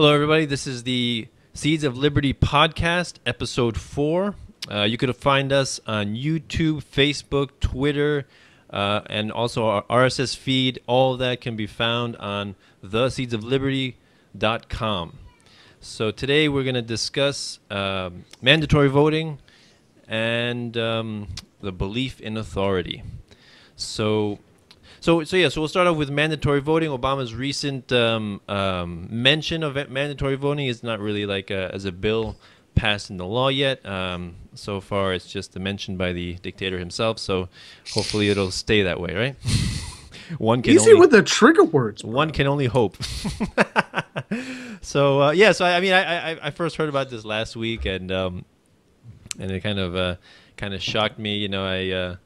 Hello, everybody. This is the Seeds of Liberty podcast, episode four. Uh, you can find us on YouTube, Facebook, Twitter, uh, and also our RSS feed. All that can be found on theseedsofliberty.com. So today we're going to discuss um, mandatory voting and um, the belief in authority. So so, so yeah, so we'll start off with mandatory voting. Obama's recent um, um, mention of mandatory voting is not really like a, as a bill passed into law yet. Um, so far, it's just a mention by the dictator himself. So, hopefully, it'll stay that way, right? one can easy only, with the trigger words. Bro. One can only hope. so uh, yeah, so I, I mean, I, I, I first heard about this last week, and um, and it kind of uh, kind of shocked me. You know, I. Uh,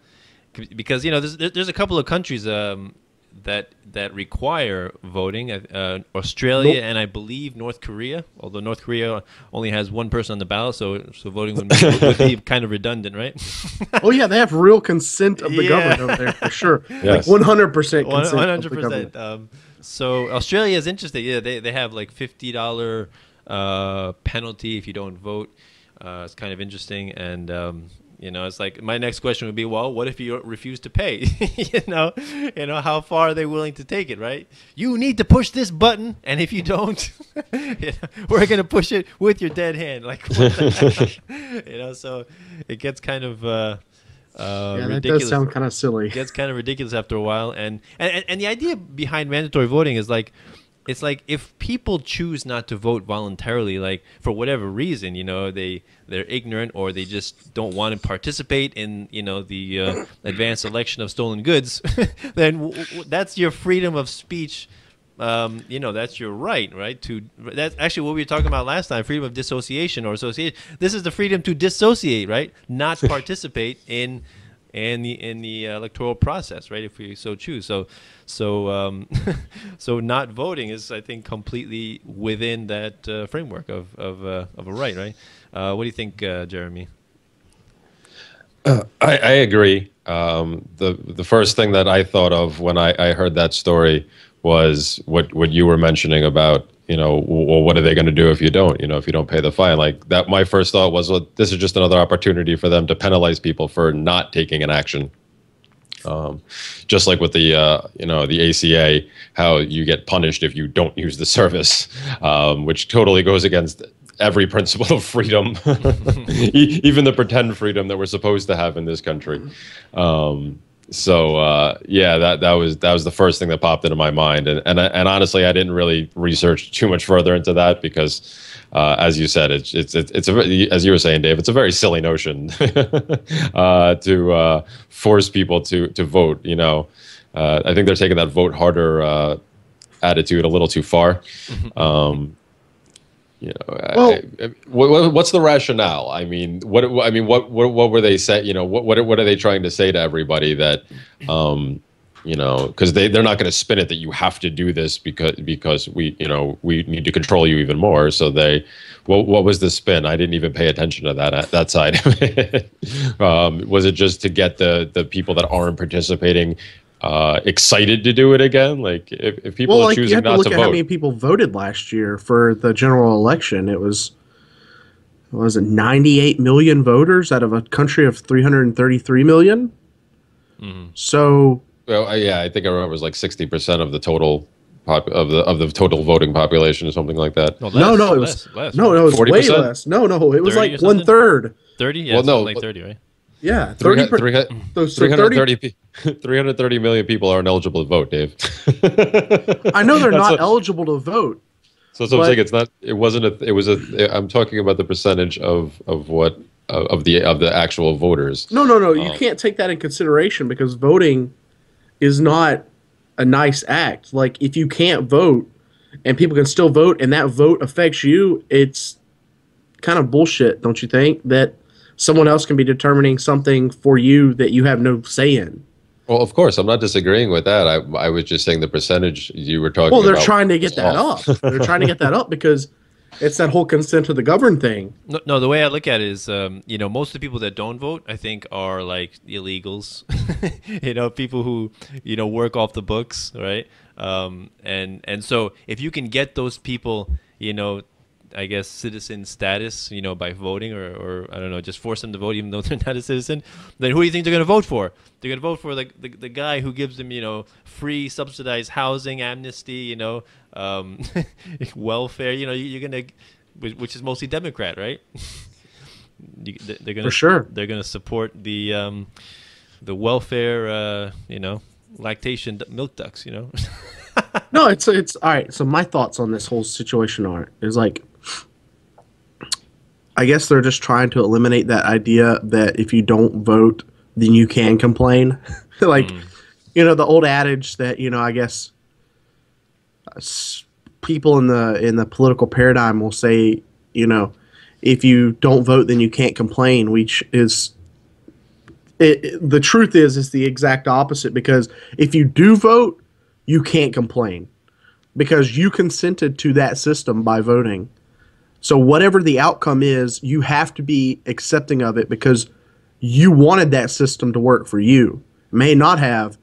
because you know there's there's a couple of countries um, that that require voting. Uh, Australia nope. and I believe North Korea. Although North Korea only has one person on the ballot, so so voting would, be, would be kind of redundant, right? oh yeah, they have real consent of the yeah. government over there for sure. Yes. Like one hundred percent consent. One hundred percent. Um, so Australia is interesting. Yeah, they they have like fifty dollar uh, penalty if you don't vote. Uh, it's kind of interesting, and um, you know, it's like my next question would be, well, what if you refuse to pay? you know, you know, how far are they willing to take it? Right? You need to push this button, and if you don't, you know, we're gonna push it with your dead hand. Like, you know, so it gets kind of. Uh, uh, yeah, that does sound kind of silly. It gets kind of ridiculous after a while, and, and and the idea behind mandatory voting is like, it's like if people choose not to vote voluntarily like for whatever reason you know they they're ignorant or they just don't want to participate in you know the uh, advanced election of stolen goods then w- w- that's your freedom of speech um, you know that's your right right to that's actually what we were talking about last time freedom of dissociation or association this is the freedom to dissociate right? Not participate in in the in the electoral process, right? If we so choose. So so um, so not voting is, I think, completely within that uh, framework of of, uh, of a right, right? Uh, what do you think, uh, Jeremy? Uh, I, I, agree. Um, the the first thing that I thought of when I, I heard that story was what what you were mentioning about you know, well, what are they going to do if you don't, you know, if you don't pay the fine? Like that, my first thought was, well, this is just another opportunity for them to penalize people for not taking an action. Um, just like with the, uh, you know, the ACA, how you get punished if you don't use the service, um, which totally goes against every principle of freedom, even the pretend freedom that we're supposed to have in this country. Um, so uh, yeah, that that was that was the first thing that popped into my mind, and and and honestly, I didn't really research too much further into that because, uh, as you said, it's it's it's a as you were saying, Dave, it's a very silly notion uh, to uh, force people to to vote. You know, uh, I think they're taking that vote harder uh, attitude a little too far. Mm-hmm. Um, you know, well, I, I, what, what's the rationale? I mean, what I mean, what what, what were they say? You know, what what what are they trying to say to everybody that, um, you know, because they they're not going to spin it that you have to do this because because we you know we need to control you even more. So they, what what was the spin? I didn't even pay attention to that that side. um, was it just to get the the people that aren't participating uh, excited to do it again? Like if, if people well, are like, choosing you have to look at how many people voted last year for the general election. It was was it 98 million voters out of a country of 333 million? Mm-hmm. So well, yeah, I think I remember it was like 60 percent of the total pop, of the of the total voting population or something like that. No, less, no, no, it was less, less, no, no, it was 40%? way less. No, no, it was like one third. Thirty? Yeah, well, no, like thirty, right? Yeah, 30 per, 300, those, so 330, 330 million people aren't eligible to vote, Dave. I know they're not eligible to vote. So, so I'm saying it's not. It wasn't a. It was a. I'm talking about the percentage of of what of the of the actual voters. No, no, no. Um, you can't take that in consideration because voting is not a nice act. Like if you can't vote and people can still vote and that vote affects you, it's kind of bullshit, don't you think? That someone else can be determining something for you that you have no say in. Well, of course, I'm not disagreeing with that. I, I was just saying the percentage you were talking. Well, they're trying to get that off. up. They're trying to get that up because it's that whole consent to the govern thing. No, no the way I look at it is, um, you know, most of the people that don't vote, I think, are like illegals. you know, people who you know work off the books, right? Um, and and so if you can get those people, you know, I guess citizen status, you know, by voting or, or I don't know, just force them to vote even though they're not a citizen, then who do you think they're going to vote for? They're going to vote for the, the, the guy who gives them, you know, free subsidized housing, amnesty, you know, um, welfare. You know, you, are going to, which is mostly Democrat, right? you, they're going to for sure. They're going to support the um, the welfare, uh, you know, lactation milk ducks. You know. no, it's it's all right. So my thoughts on this whole situation are is like I guess they're just trying to eliminate that idea that if you don't vote, then you can complain. like, mm. you know, the old adage that you know, I guess uh, people in the in the political paradigm will say, you know, if you don't vote, then you can't complain, which is it, it, the truth is is the exact opposite because if you do vote, you can't complain because you consented to that system by voting. So whatever the outcome is, you have to be accepting of it because you wanted that system to work for you. May not have,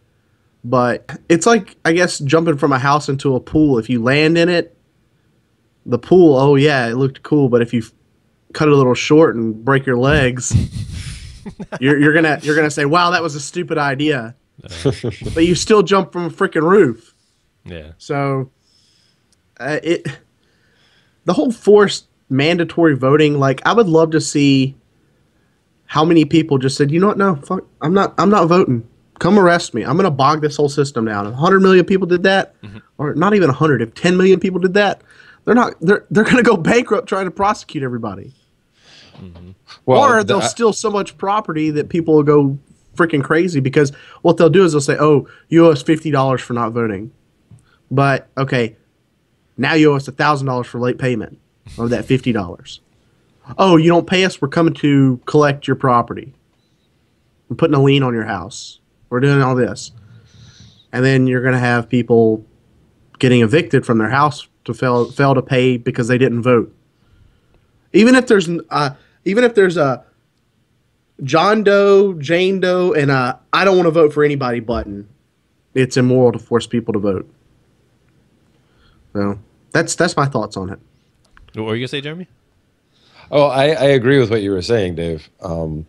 but it's like I guess jumping from a house into a pool. If you land in it, the pool, oh yeah, it looked cool, but if you cut it a little short and break your legs, you're, you're gonna you're gonna say, "Wow, that was a stupid idea," but you still jump from a freaking roof. Yeah. So, uh, it the whole forced mandatory voting, like I would love to see how many people just said, you know what, no, fuck, I'm not, I'm not voting. Come arrest me. I'm gonna bog this whole system down. If 100 million people did that, mm-hmm. or not even 100, if 10 million people did that, they're not, they're, they're gonna go bankrupt trying to prosecute everybody. Mm-hmm. Well, or they'll steal so much property that people will go freaking crazy because what they'll do is they'll say, "Oh, you owe us fifty dollars for not voting," but okay, now you owe us thousand dollars for late payment of that fifty dollars. Oh, you don't pay us? We're coming to collect your property. We're putting a lien on your house. We're doing all this, and then you're going to have people getting evicted from their house to fail fail to pay because they didn't vote. Even if there's uh, even if there's a John Doe, Jane Doe, and I don't want to vote for anybody button, it's immoral to force people to vote. So that's that's my thoughts on it. What were you gonna say, Jeremy? Oh, I, I agree with what you were saying, Dave. Um,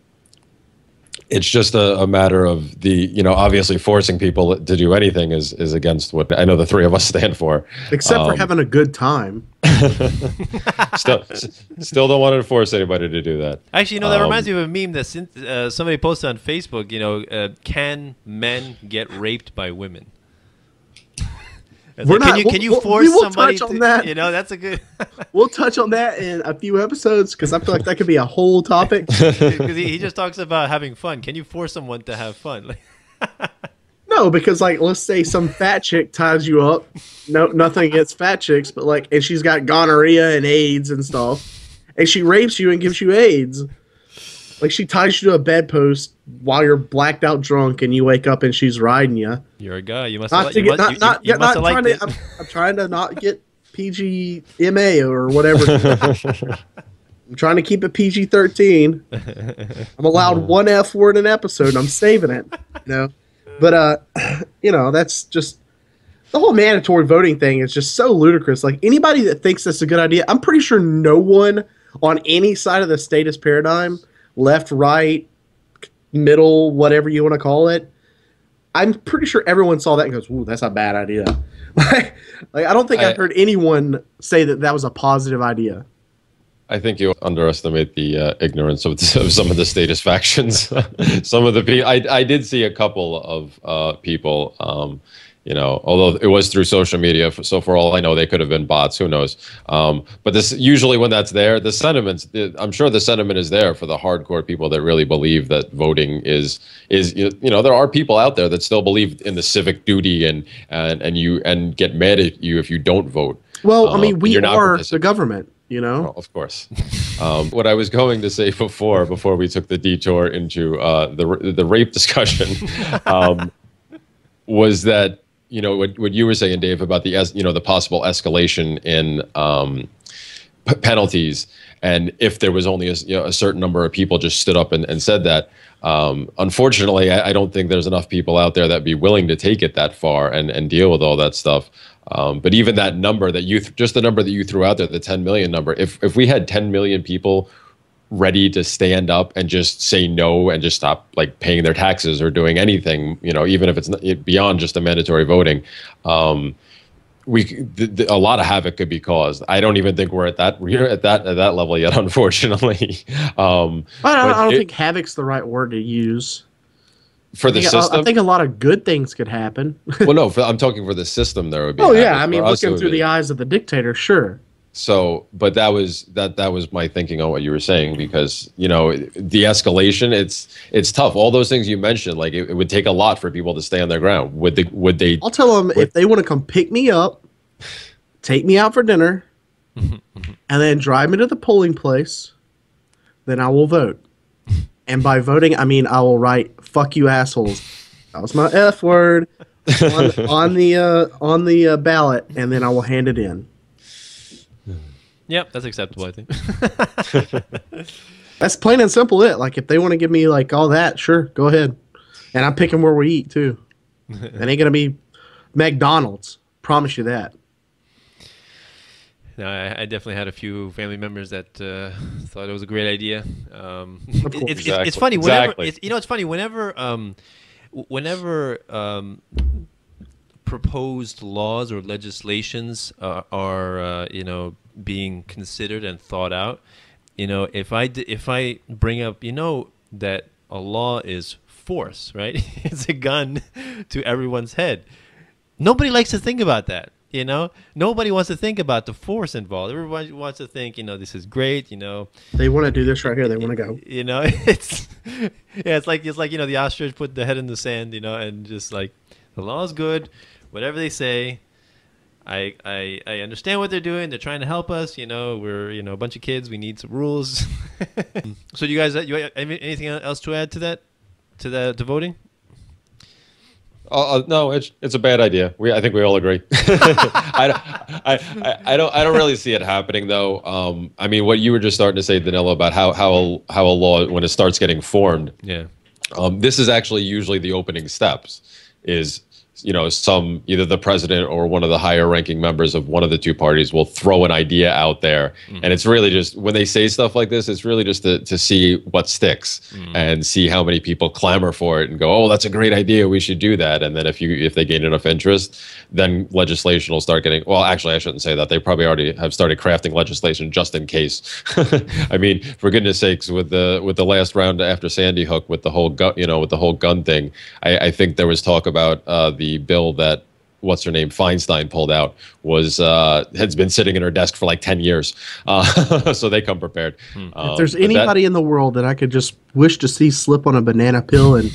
it's just a, a, matter of the you know obviously forcing people to do anything is is against what I know the three of us stand for. Except um, for having a good time. still, still don't want to force anybody to do that. Actually, you know that um, reminds me of a meme that uh, somebody posted on Facebook. You know, uh, can men get raped by women? We're like, not, can you can you we'll, force we somebody to, that. you know that's a good we'll touch on that in a few episodes because i feel like that could be a whole topic. Because he, he just talks about having fun. Can you force someone to have fun? No because like let's say some fat chick ties you up. No nothing against fat chicks but like and she's got gonorrhea and aids and stuff and she rapes you and gives you aids like she ties you to a bedpost while you're blacked out drunk and you wake up and she's riding you. You're a guy. You must not have, to get, not, not, you, you not trying to. I'm, I'm, trying to not get PG MA or whatever. I'm trying to keep it PG 13. I'm allowed one F word in an episode. and I'm saving it. You know, but uh, you know that's just the whole mandatory voting thing is just so ludicrous. Like anybody that thinks that's a good idea, I'm pretty sure no one on any side of the status paradigm left, right, middle, whatever you want to call it. I'm pretty sure everyone saw that and goes, "Ooh, that's a bad idea." like, like, I don't think I, have heard anyone say that that was a positive idea. I think you underestimate the uh, ignorance of, of, some of the status factions. some of the people, I, I did see a couple of uh, people um, you know although it was through social media so for all i know they could have been bots who knows? Um, but this usually when that's there the sentiments i'm sure the sentiment is there for the hardcore people that really believe that voting is is you know there are people out there that still believe in the civic duty and and and you and get mad at you if you don't vote. Well um, i mean we are the government you know? Well, of course. Um, what i was going to say before before we took the detour into uh, the the rape discussion um, was that you know what, what you were saying, Dave, about the you know the possible escalation in um, p- penalties. And if there was only a, you know, a certain number of people just stood up and, and said that, um, unfortunately, I, I, don't think there's enough people out there that'd be willing to take it that far and, and deal with all that stuff. Um, but even that number that you, th- just the number that you threw out there, the 10 million number, if, if we had 10 million people ready to stand up and just say no and just stop like paying their taxes or doing anything, you know, even if it's beyond just a mandatory voting, um, we th- th- a lot of havoc could be caused. I don't even think we're at that we're at that at that level yet, unfortunately. um, I don't, I don't it, think havoc's the right word to use for the I think, system. I think a lot of good things could happen. well, no, for, I'm talking for the system. There would be. Oh yeah, I mean, looking through the eyes of the dictator, sure. So, but that was that that was my thinking on what you were saying because you know the escalation. It's it's tough. All those things you mentioned, like it, it would take a lot for people to stay on their ground. Would they? Would they? I'll tell them would, if they want to come pick me up, take me out for dinner, and then drive me to the polling place. Then I will vote. And by voting, I mean I will write "fuck you assholes." That was my f word on, on the uh, on the uh, ballot, and then I will hand it in. Yep, that's acceptable. I think. that's plain and simple. It like if they want to give me like all that, sure, go ahead. And I'm picking where we eat too. it ain't gonna be McDonald's. Promise you that. No, I, I, definitely had a few family members that uh, thought it was a great idea. Um, it, it's, exactly. it's, it's, funny whenever exactly. it's, you know it's funny whenever um, whenever um, proposed laws or legislations uh, are uh, you know being considered and thought out. You know, if I if I bring up, you know, that a law is force, right? it's a gun to everyone's head. Nobody likes to think about that. You know, nobody wants to think about the force involved. Everybody wants to think, you know, this is great. You know, they want to do this right here. They want to go. You know, it's yeah, it's like it's like you know the ostrich put the head in the sand, you know, and just like the law is good, whatever they say, I, I I understand what they're doing. They're trying to help us. You know, we're you know a bunch of kids. We need some rules. so, you guys, you anything else to add to that, to the to voting? Uh, uh, no, it's it's a bad idea. We I think we all agree. I, I, I, I don't I don't really see it happening though. Um, I mean, what you were just starting to say, Danilo, about how how a, how a law when it starts getting formed. Yeah. Um, this is actually usually the opening steps. Is you know, some either the president or one of the higher ranking members of one of the two parties will throw an idea out there. Mm-hmm. And it's really just when they say stuff like this, it's really just to, to see what sticks mm-hmm. and see how many people clamor for it and go, oh, that's a great idea. We should do that. And then if you if they gain enough interest, then legislation will start getting well, actually I shouldn't say that. They probably already have started crafting legislation just in case. I mean, for goodness sakes, with the with the last round after Sandy Hook with the whole gun you know, with the whole gun thing, I, I think there was talk about uh, the the bill that what's her name Feinstein pulled out was uh, has been sitting in her desk for like ten years, uh, so they come prepared. Hmm. Um, if there's anybody that, in the world that I could just wish to see slip on a banana pill, and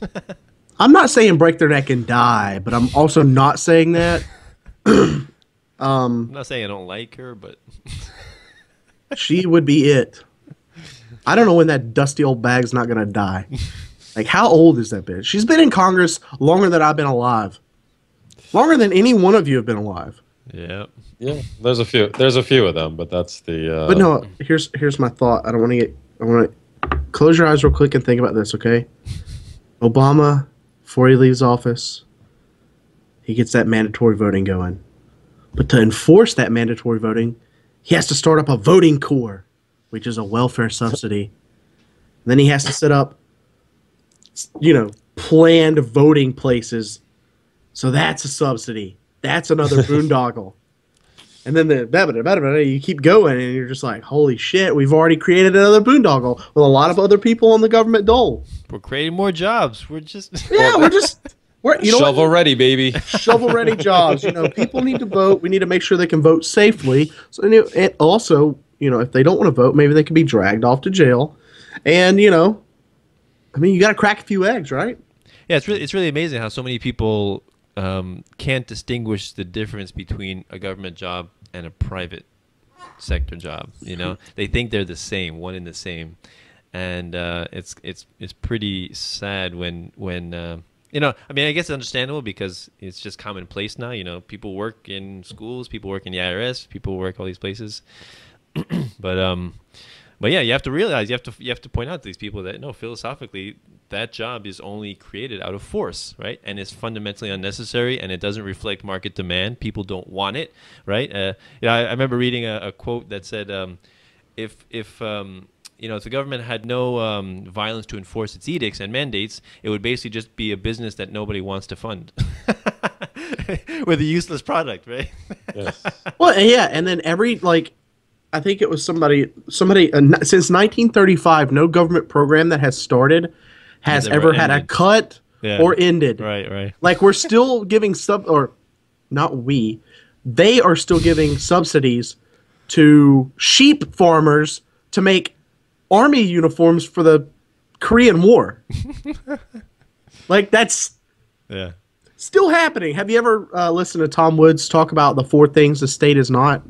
I'm not saying break their neck and die, but I'm also not saying that. um, I'm not saying I don't like her, but she would be it. I don't know when that dusty old bag's not gonna die. Like, how old is that bitch? She's been in Congress longer than I've been alive. Longer than any one of you have been alive. Yeah. Yeah. There's a few. There's a few of them, but that's the. Uh... But no, here's here's my thought. I don't want to get. I want to close your eyes real quick and think about this. Okay. Obama, before he leaves office, he gets that mandatory voting going. But to enforce that mandatory voting, he has to start up a voting corps, which is a welfare subsidy. And then he has to set up you know, planned voting places. So that's a subsidy. That's another boondoggle. And then the blah, blah, blah, you keep going, and you're just like, holy shit, we've already created another boondoggle with a lot of other people on the government dole. We're creating more jobs. We're just yeah, we're just we're you know shovel what? ready, baby. Shovel ready jobs. You know, people need to vote. We need to make sure they can vote safely. So and also, you know, if they don't want to vote, maybe they can be dragged off to jail. And you know, I mean, you got to crack a few eggs, right? Yeah, it's really it's really amazing how so many people um, can't distinguish the difference between a government job and a private sector job. You know, they think they're the same, one in the same, and uh, it's it's it's pretty sad when when. Uh, you know, I mean, I guess it's understandable because it's just commonplace now. You know, people work in schools, people work in the IRS, people work all these places. but um, but yeah, you have to realize you have to you have to point out to these people that no, philosophically, that job is only created out of force, right? And it's fundamentally unnecessary, and it doesn't reflect market demand. People don't want it, right? Uh, yeah, I, I remember reading a, a quote that said, um, if if um, you know, if the government had no um, violence to enforce its edicts and mandates, it would basically just be a business that nobody wants to fund with a useless product, right? Yes. Well, yeah, and then every like, I think it was somebody somebody uh, since 1935, no government program that has started has Has ever ever had a cut Yeah. or ended. right, right. Like we're still giving sub or not we, they are still giving subsidies to sheep farmers to make army uniforms for the Korean War. like that's Yeah. still happening. Have you ever uh, listened to Tom Woods talk about the four things the state is not?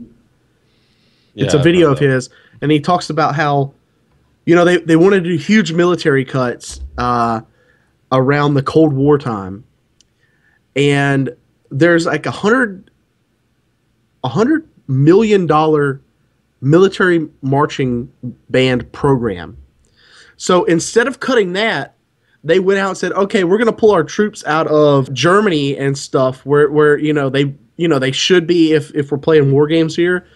It's Yeah, a I've video of his, and he talks about how, you know, they, they want to do huge military cuts uh, around the Cold War time, and there's like a hundred, a hundred million dollar military marching band program. So instead of cutting that, they went out and said, "Okay, we're going to pull our troops out of Germany and stuff, where where you know they you know they should be if if we're playing war games here,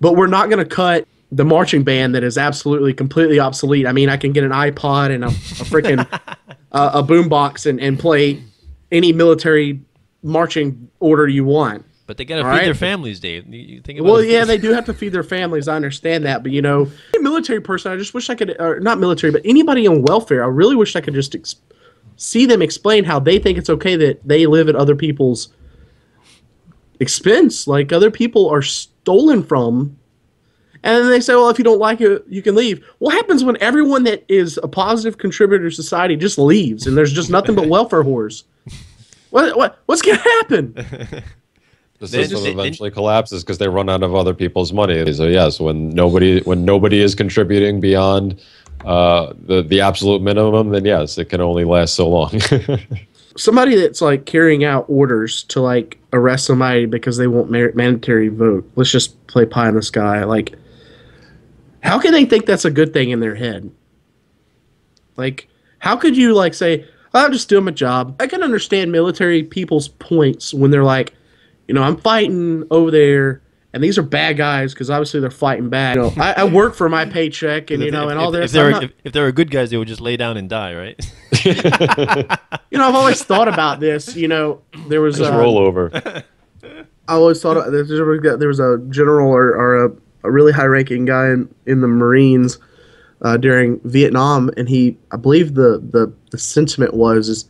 but we're not going to cut." The marching band that is absolutely completely obsolete. I mean, I can get an iPod and a, a freaking uh, a boombox and, and play any military marching order you want. But they got to feed All right. their families, Dave. You, you think about Well, it. yeah, they do have to feed their families. I understand that, but you know, a military person, I just wish I could, or not military, but anybody on welfare, I really wish I could just ex- see them explain how they think it's okay that they live at other people's expense. Like other people are stolen from, and then they say, "Well, if you don't like it, you can leave." What happens when everyone that is a positive contributor to society just leaves, and there's just nothing but welfare whores? What, what what's gonna happen? The system they- eventually collapses because they run out of other people's money. So yes, when nobody when nobody is contributing beyond uh, the the absolute minimum, then yes, it can only last so long. somebody that's like carrying out orders to like arrest somebody because they want mar- mandatory vote. Let's just play pie in the sky. Like, how can they think that's a good thing in their head? Like, how could you like say, oh, "I'm just doing my job"? I can understand military people's points when they're like, you know, I'm fighting over there. And these are bad guys because obviously they're fighting back. You know, I, I work for my paycheck, and you know, and all if, this. If they, I'm were, not- if, if they were good guys, they would just lay down and die, right? you know, I've always thought about this. You know, there was Just uh, roll over. I always thought of- there was a- there was a general or, or a, a really high ranking guy in, in the Marines uh, during Vietnam, and he, I believe the, the, the sentiment was is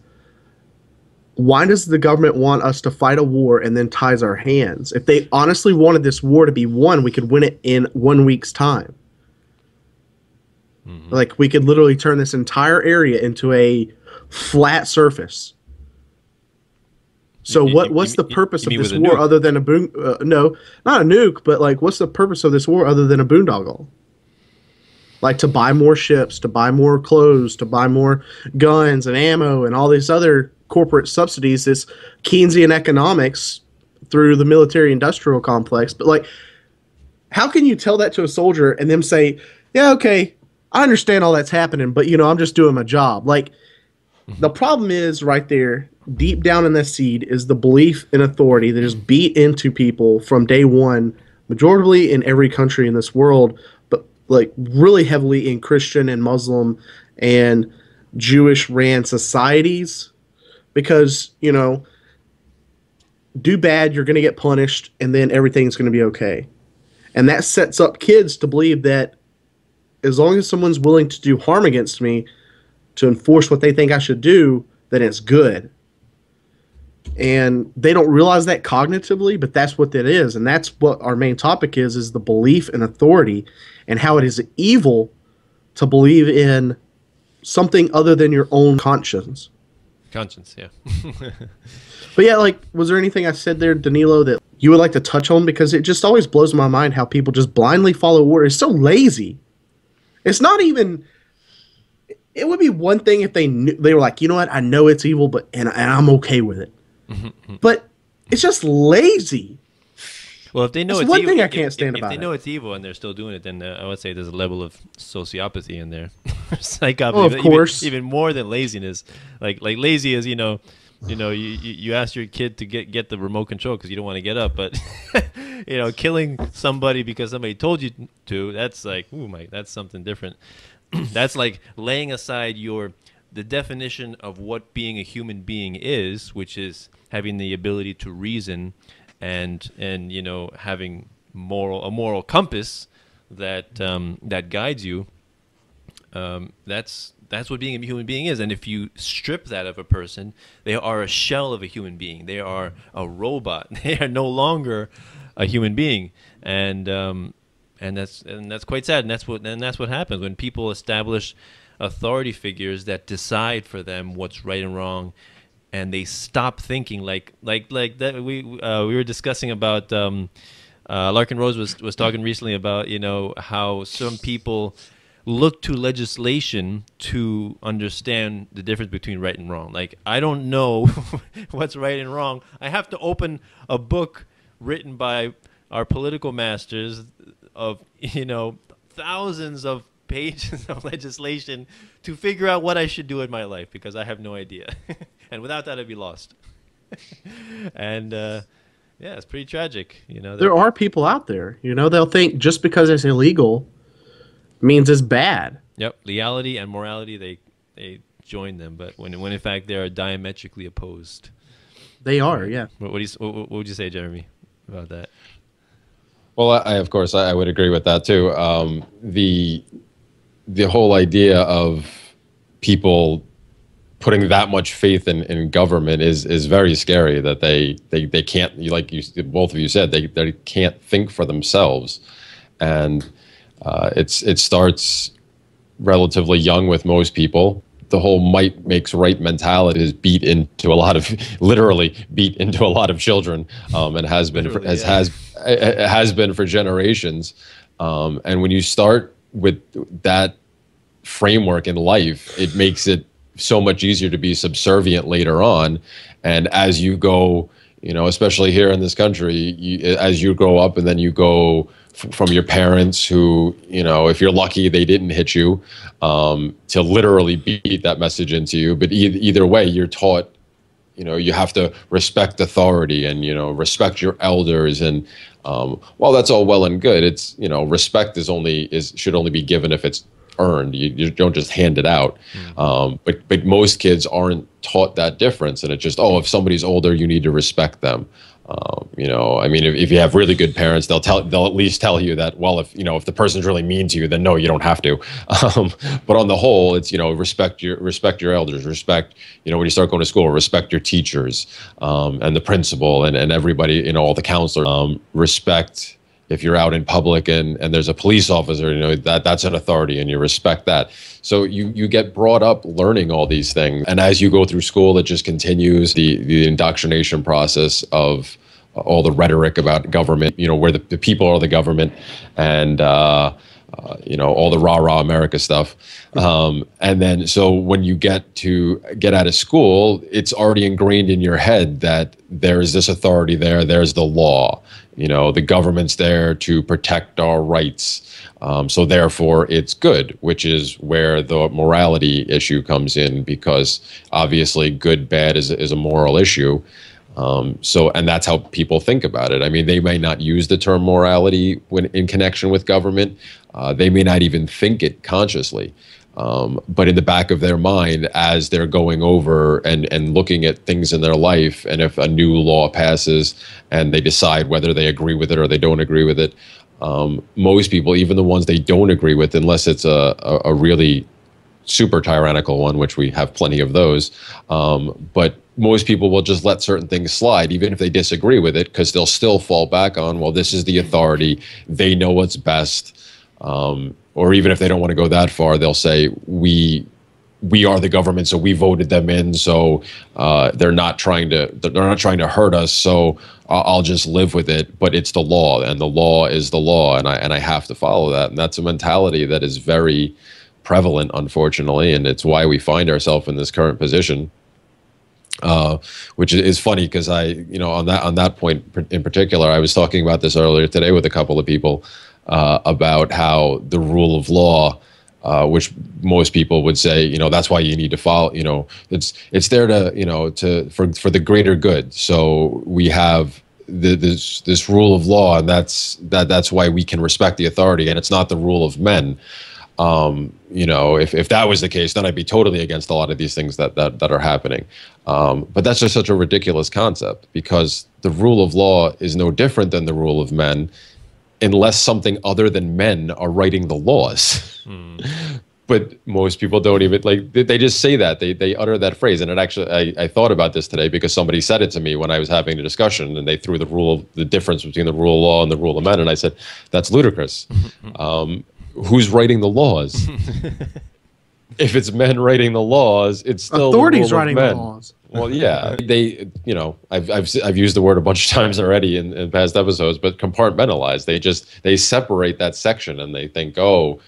why does the government want us to fight a war and then ties our hands? If they honestly wanted this war to be won, we could win it in one week's time. Like we could literally turn this entire area into a flat surface. So You- what you- what's you the purpose of this war nuke? other than a boon? Uh, no, not a nuke, but like what's the purpose of this war other than a boondoggle? Like to buy more ships, to buy more clothes, to buy more guns and ammo and all these other corporate subsidies. This Keynesian economics through the military industrial complex. But like, how can you tell that to a soldier and them say, "Yeah, okay, I understand all that's happening, but you know, I'm just doing my job." Like, mm-hmm. the problem is right there, deep down in the seed, is the belief in authority that is beat into people from day one, majority in every country in this world, but like really heavily in Christian and Muslim and Jewish ran societies. Because, you know, do bad, you're going to get punished, and then everything's going to be okay. And that sets up kids to believe that as long as someone's willing to do harm against me, to enforce what they think I should do, then it's good. And they don't realize that cognitively, but that's what that is. And that's what our main topic is is the belief in authority and how it is evil to believe in something other than your own conscience. Conscience, yeah. But yeah, like, was there anything I said there, Danilo, that you would like to touch on? Because it just always blows my mind how people just blindly follow orders. It's so lazy. It's not even. It would be one thing if they knew they were like, you know what, I know it's evil, but and, and I'm okay with it. But it's just lazy. Well, if they know That's it's one evil, thing I can't if- stand if, about they it. know it's evil and they're still doing it, then uh, I would say there's a level of sociopathy in there, psychopathy, Well, of even- course. even, more than laziness. Like like lazy is you know, you know, you, you, you ask your kid to get get the remote control because you don't want to get up, but you know, killing somebody because somebody told you to, that's like, ooh my, that's something different. that's like laying aside your the definition of what being a human being is, which is having the ability to reason and and you know having moral a moral compass that um, that guides you. Um, that's that's what being a human being is. And if you strip that of a person, they are a shell of a human being. They are a robot. They are no longer a human being. And um, and that's and that's quite sad. And that's what and that's what happens when people establish authority figures that decide for them what's right and wrong, and they stop thinking like like like that. We uh, we were discussing about. Um, uh, Larken Rose was was talking recently about you know how some people look to legislation to understand the difference between right and wrong. Like I don't know what's right and wrong. I have to open a book written by our political masters of you know thousands of pages of legislation to figure out what I should do in my life because I have no idea. and without that I'd be lost. and uh, yeah, it's pretty tragic, you know. There are people out there, you know, they'll think just because it's illegal means it's bad. Yep, legality and morality they they join them, but when when in fact they are diametrically opposed. They are, yeah. What, what, do you, what, what would you say, Jeremy, about that? Well, I, I- of course I, I would agree with that too. Um, the the whole idea of people putting that much faith in, in government is is very scary. That they they, they can't like you both of you said they they can't think for themselves, and uh, it's it starts relatively young with most people. The whole might makes right mentality is beat into a lot of, literally beat into a lot of children, um, and has been for, Literally, yeah. has it has been for generations. Um, and when you start with that framework in life, it makes it so much easier to be subservient later on. And as you go, you know, especially here in this country, you, as you grow up and then you go f- from your parents who, you know, if you're lucky, they didn't hit you, um, to literally beat that message into you. But e- either way, you're taught you know you have to respect authority and you know respect your elders and um, while that's all well and good it's you know respect is only is should only be given if it's earned. You, you don't just hand it out. Um, but but most kids aren't taught that difference. And it's just oh if somebody's older you need to respect them um, you know i mean if, if you have really good parents they'll tell they'll at least tell you that well if you know if the person's really mean to you then no you don't have to. Um, but on the whole it's you know respect your respect your elders respect you know when you start going to school respect your teachers um, and the principal and, and everybody you know all the counselors um, respect if you're out in public and, and there's a police officer, you know, that that's an authority and you respect that. So you, you get brought up learning all these things. And as you go through school, it just continues the, the indoctrination process of all the rhetoric about government, you know, where the, the people are the government and, uh, uh, you know all the rah rah America stuff, um, and then so when you get to get out of school, it's already ingrained in your head that there is this authority there. There's the law. You know the government's there to protect our rights. Um, so therefore, it's good, which is where the morality issue comes in because obviously, good bad is is a moral issue. Um, so, and that's how people think about it. I mean, they may not use the term morality when in connection with government. Uh, they may not even think it consciously. Um, but in the back of their mind, as they're going over and, and looking at things in their life, and if a new law passes and they decide whether they agree with it or they don't agree with it, um, most people, even the ones they don't agree with, unless it's a, a, a really super tyrannical one, which we have plenty of those. Um, but most people will just let certain things slide, even if they disagree with it, because they'll still fall back on, well, this is the authority. They know what's best. Um, or even if they don't want to go that far, they'll say, we. We are the government, so we voted them in. So uh, they're not trying to they're not trying to hurt us. So I'll just live with it. But it's the law, and the law is the law, and I and I have to follow that. And that's a mentality that is very prevalent, unfortunately, and it's why we find ourselves in this current position. uh, which is funny because I, you know, on that on that point in particular, I was talking about this earlier today with a couple of people uh, about how the rule of law. Uh, which most people would say, you know, that's why you need to follow. You know, it's it's there to, you know, to for for the greater good. So we have the, this this rule of law, and that's that that's why we can respect the authority, and it's not the rule of men. Um, you know, if, if that was the case, then I'd be totally against a lot of these things that that, that are happening. Um, but that's just such a ridiculous concept because the rule of law is no different than the rule of men, unless something other than men are writing the laws. Mm. but most people don't even like they, just say that. They they utter that phrase. And it actually I, I thought about this today because somebody said it to me when i was having a discussion and they threw the rule of the difference between the rule of law and the rule of men. And i said that's ludicrous. Um, who's writing the laws if it's men writing the laws it's still authorities the writing the laws. Well yeah they you know I've, I've i've used the word a bunch of times already in, in past episodes but compartmentalize. They just they separate that section and they think oh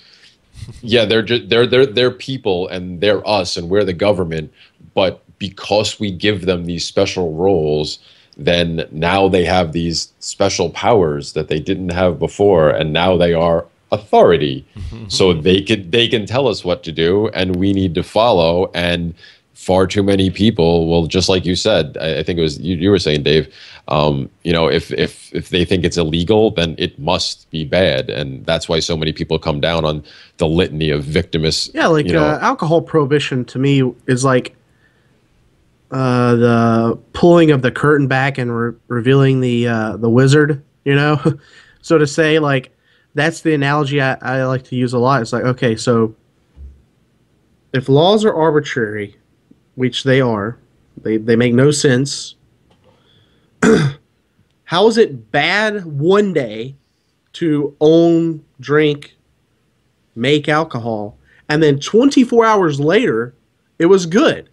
yeah, they're just, they're they're they're people and they're us and we're the government, but because we give them these special roles, then now they have these special powers that they didn't have before, and now they are authority. so they could they can tell us what to do, and we need to follow. And far too many people will, just like you said, I, I think it was you, you were saying, Dave. Um, you know, if if if they think it's illegal, then it must be bad, and that's why so many people come down on the litany of victimist. Yeah, like you know, uh, alcohol prohibition to me is like uh, the pulling of the curtain back and re- revealing the uh, the wizard. You know, so to say, like that's the analogy I, I like to use a lot. It's like, okay, so if laws are arbitrary, which they are, they they make no sense how is it bad one day to own, drink, make alcohol, and then 24 hours later, it was good?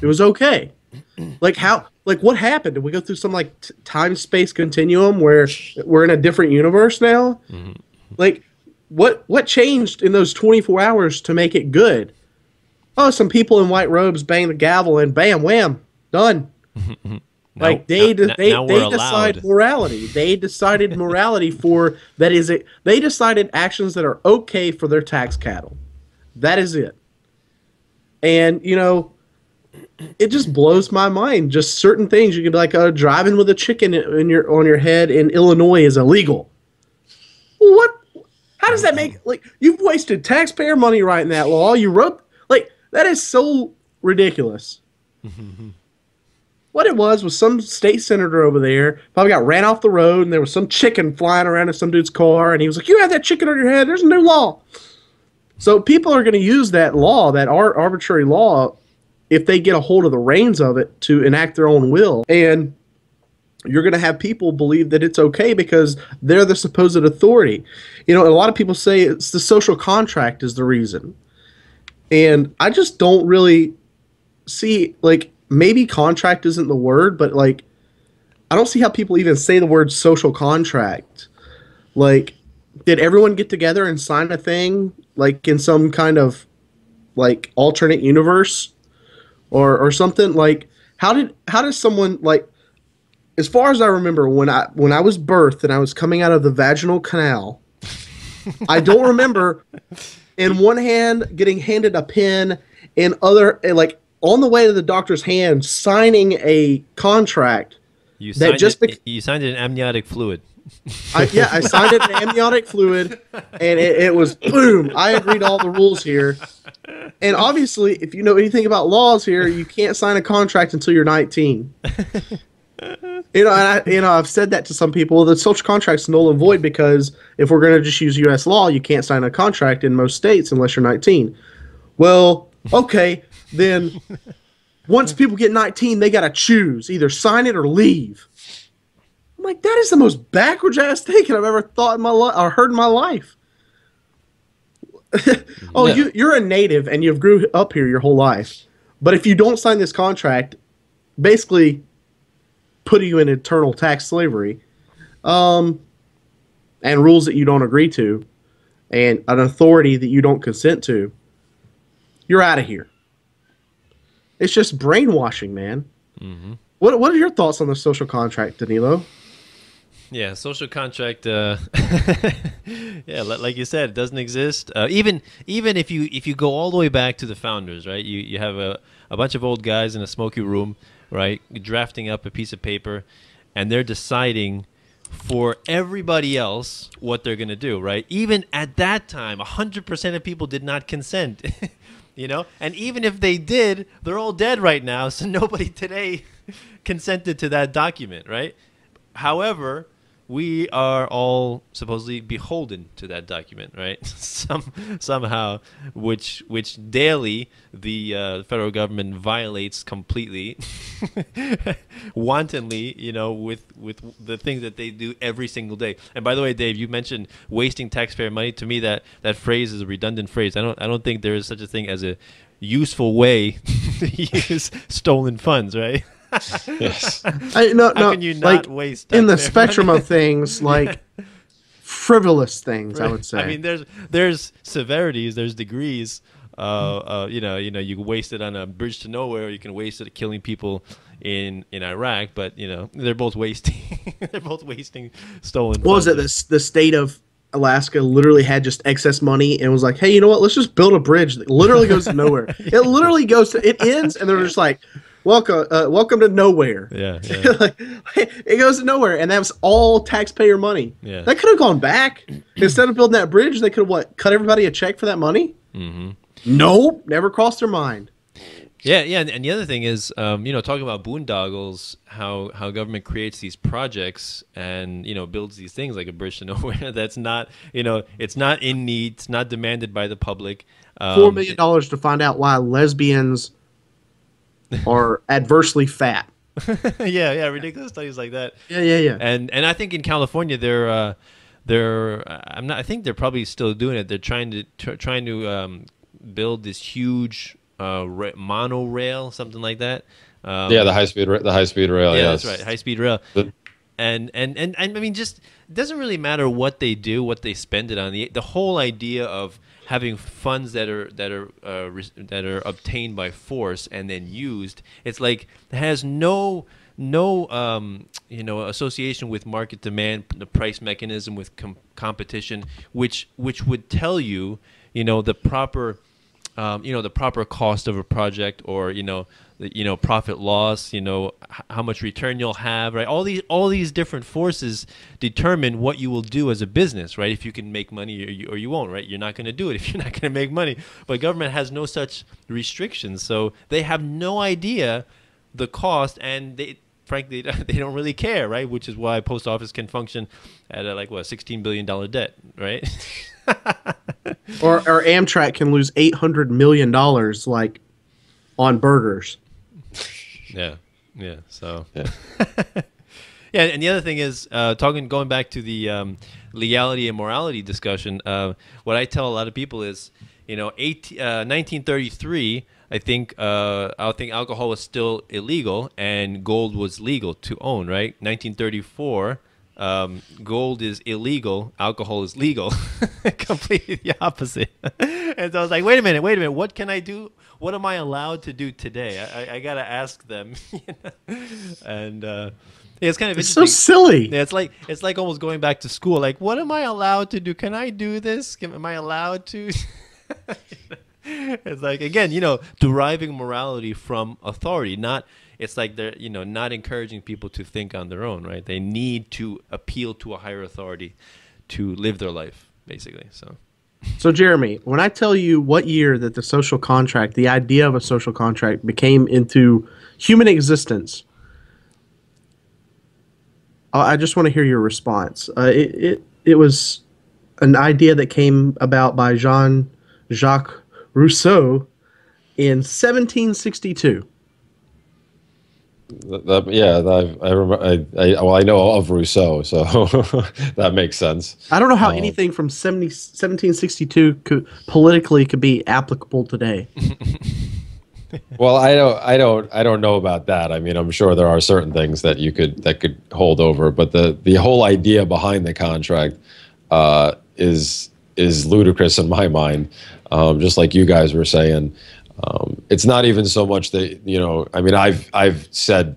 It was mm-hmm. okay. Like how? Like what happened? Did we go through some like t- time space continuum where we're in a different universe now? Mm-hmm. Like what? What changed in those 24 hours to make it good? Oh, some people in white robes bang the gavel and bam, wham, done. like they now, they now they decide morality. They decided morality for that is it. They decided actions that are okay for their tax cattle. That is it. And you know, it just blows my mind. Just certain things you can be like uh, driving with a chicken in your on your head in Illinois is illegal. What? How does that make like you've wasted taxpayer money writing that law? You wrote like that is so ridiculous. What it was was some state senator over there probably got ran off the road, and there was some chicken flying around in some dude's car, and he was like, "You have that chicken on your head. There's a new law." So people are going to use that law, that arbitrary law, if they get a hold of the reins of it to enact their own will, and you're going to have people believe that it's okay because they're the supposed authority. You know, a lot of people say it's the social contract is the reason. And I just don't really see like maybe contract isn't the word, but like I don't see how people even say the word social contract. Like, did everyone get together and sign a thing like in some kind of like alternate universe or or something? Like, how did how does someone like as far as I remember when I when I was birthed and I was coming out of the vaginal canal, I don't remember in one hand getting handed a pen and other eh, like on the way to the doctor's hand signing a contract you that signed just it, you signed it in amniotic fluid. I, yeah, I signed it in amniotic fluid, and it, it, was boom. I agreed to all the rules here, and obviously, if you know anything about laws here, you can't sign a contract until you're 19. you know, and I, you know, I've said that to some people. The social contract's null and void because if we're going to just use U.S. law, you can't sign a contract in most states unless you're 19. Well, okay, then once people get 19, they got to choose either sign it or leave. I'm like, that is the most backwards ass thinking I've ever thought in my life or heard in my life. oh, you, you're a native and you've grew up here your whole life. But if you don't sign this contract, basically putting you in eternal tax slavery, um, and rules that you don't agree to, and an authority that you don't consent to, you're out of here. It's just brainwashing, man. Mm-hmm. What What are your thoughts on the social contract, Danilo? Yeah, social contract. Uh, yeah, like you said, it doesn't exist. Uh, even even if you if you go all the way back to the founders, right? You you have a, a bunch of old guys in a smoky room, right, drafting up a piece of paper, and they're deciding for everybody else what they're gonna do, right? Even at that time, hundred percent of people did not consent. you know, and even if they did, they're all dead right now, so nobody today consented to that document, right? However, we are all supposedly beholden to that document, right? Some somehow, which which daily the uh, federal government violates completely, wantonly, you know, with with the things that they do every single day. And by the way, Dave, you mentioned wasting taxpayer money. To me, that that phrase is a redundant phrase. I don't I don't think there is such a thing as a useful way to use stolen funds, right? yes. I, no, How no, can you not like waste in the taxpayer spectrum money? of things, like frivolous things, I would say. I mean, there's there's severities, there's degrees. Uh, uh, you know, you know, you can waste it on a bridge to nowhere. You can waste it killing people in in Iraq, but you know, they're both wasting. they're both wasting stolen. what was it? funds. This the state of Alaska literally had just excess money and was like, "Hey, you know what? Let's just build a bridge that literally goes to nowhere. It literally goes to it ends, and they're just like, "Welcome, uh, welcome to nowhere." Yeah, yeah. like, it goes to nowhere, and that was all taxpayer money. Yeah. That could have gone back instead of building that bridge. They could have what? Cut everybody a check for that money? Mm-hmm. Nope, never crossed their mind. Yeah, yeah, and, and the other thing is, um, you know, talking about boondoggles, how how government creates these projects and you know builds these things like a bridge to nowhere. That's not, you know, it's not in need, it's not demanded by the public. Um, Four million dollars to find out why lesbians are adversely fat. yeah, yeah, ridiculous studies like that. Yeah, yeah, yeah. and and I think in California they're uh, they're I'm not I think they're probably still doing it. They're trying to tr- trying to um, build this huge uh, ra- monorail, something like that. Um, Yeah, the high speed the high speed rail. yeah, yes. that's right, high speed rail. The- and, and and and I mean, just it doesn't really matter what they do, what they spend it on. The the whole idea of having funds that are that are uh, res- that are obtained by force and then used, it's like it has no no um, you know association with market demand, the price mechanism with com- competition, which which would tell you you know the proper um, you know the proper cost of a project or you know you know profit loss you know how much return you'll have right? All these all these different forces determine what you will do as a business right? If you can make money or you, or you won't right? You're not going to do it if you're not going to make money. But government has no such restrictions so they have no idea the cost and they frankly they don't really care right? Which is why post office can function at a, like what 16 billion dollar debt right? Or, or Amtrak can lose eight hundred million dollars, like on burgers. Yeah, yeah. So Yeah. yeah, and the other thing is uh, talking going back to the um, legality and morality discussion. Uh, what I tell a lot of people is, you know, 18, uh, 1933. I think uh, I think alcohol was still illegal and gold was legal to own. Right, 1934. Um, gold is illegal, alcohol is legal. Completely the opposite. and so I was like, wait a minute, wait a minute. What can I do? What am I allowed to do today? I, I, I gotta ask them. you know? And uh, it's kind of It's so silly. Yeah, it's like it's like almost going back to school. Like, what am I allowed to do? Can I do this? Can, am I allowed to? it's like again, you know, deriving morality from authority. Not it's like they're you know not encouraging people to think on their own. Right? They need to appeal to a higher authority to live their life, basically. So So, Jeremy, when I tell you what year that the social contract, the idea of a social contract, became into human existence, I just want to hear your response. Uh, it, it it was an idea that came about by Jean Jacques Rousseau in 1762. That, that- yeah, that, I, remember. I, I, well, I know of Rousseau, so that makes sense. I don't know how Oh. anything from 70, 1762 could politically could be applicable today. Well, I don't, I don't, I don't know about that. I mean, I'm sure there are certain things that you could that could hold over, but the the whole idea behind the contract uh, is is ludicrous in my mind. Um, just like you guys were saying, Um, it's not even so much that you know. I mean, I've I've said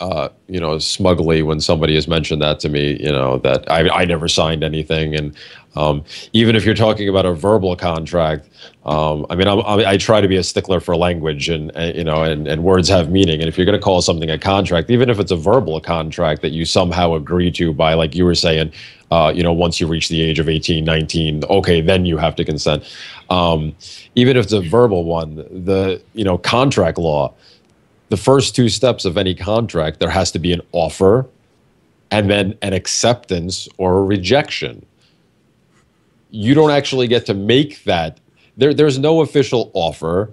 uh, you know, smugly when somebody has mentioned that to me, you know, that I, I never signed anything. And um, even if you're talking about a verbal contract, um, I mean, I'm, i try to be a stickler for language and, and you know, and, and words have meaning. And if you're going to call something a contract, even if it's a verbal contract that you somehow agree to by, like you were saying, uh, you know, once you reach the age of 18, 19, okay, then you have to consent. Um, even if it's a verbal one, the, you know, contract law, the first two steps of any contract, there has to be an offer and then an acceptance or a rejection. You don't actually get to make that. There, there's no official offer.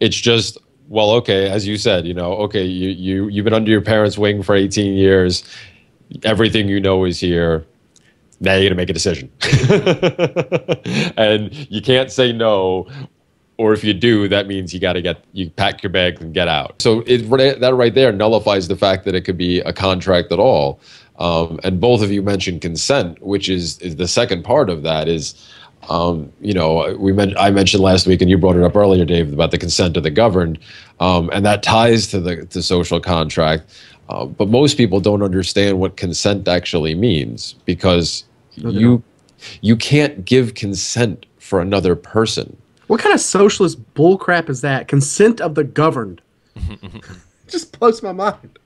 It's just, well, okay, as you said, you know, okay, you, you, you've been under your parents' wing for 18 years. Everything you know is here. Now you're going to make a decision. and you can't say no or if you do, that means you got to get you pack your bags and get out. So it, that right there nullifies the fact that it could be a contract at all. Um, and both of you mentioned consent, which is is the second part of that. Is um, you know we men- I mentioned last week, and you brought it up earlier, Dave, about the consent of the governed, um, and that ties to the the social contract. Uh, but most people don't understand what consent actually means because okay. you you can't give consent for another person what kind of socialist bullcrap is that? Consent of the governed. Just blows my mind.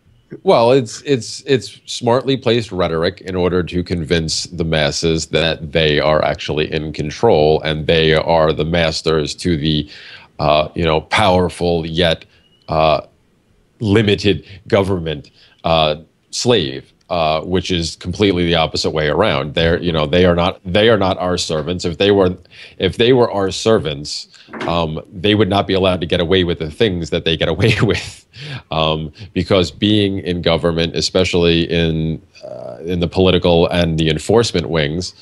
Well, it's it's it's smartly placed rhetoric in order to convince the masses that they are actually in control and they are the masters to the, uh, you know, powerful yet uh, limited government uh, slave uh, which is completely the opposite way around. They're, you know, they are not they are not our servants. If they were, if they were our servants, um, they would not be allowed to get away with the things that they get away with, um, because being in government, especially in uh, in the political and the enforcement wings,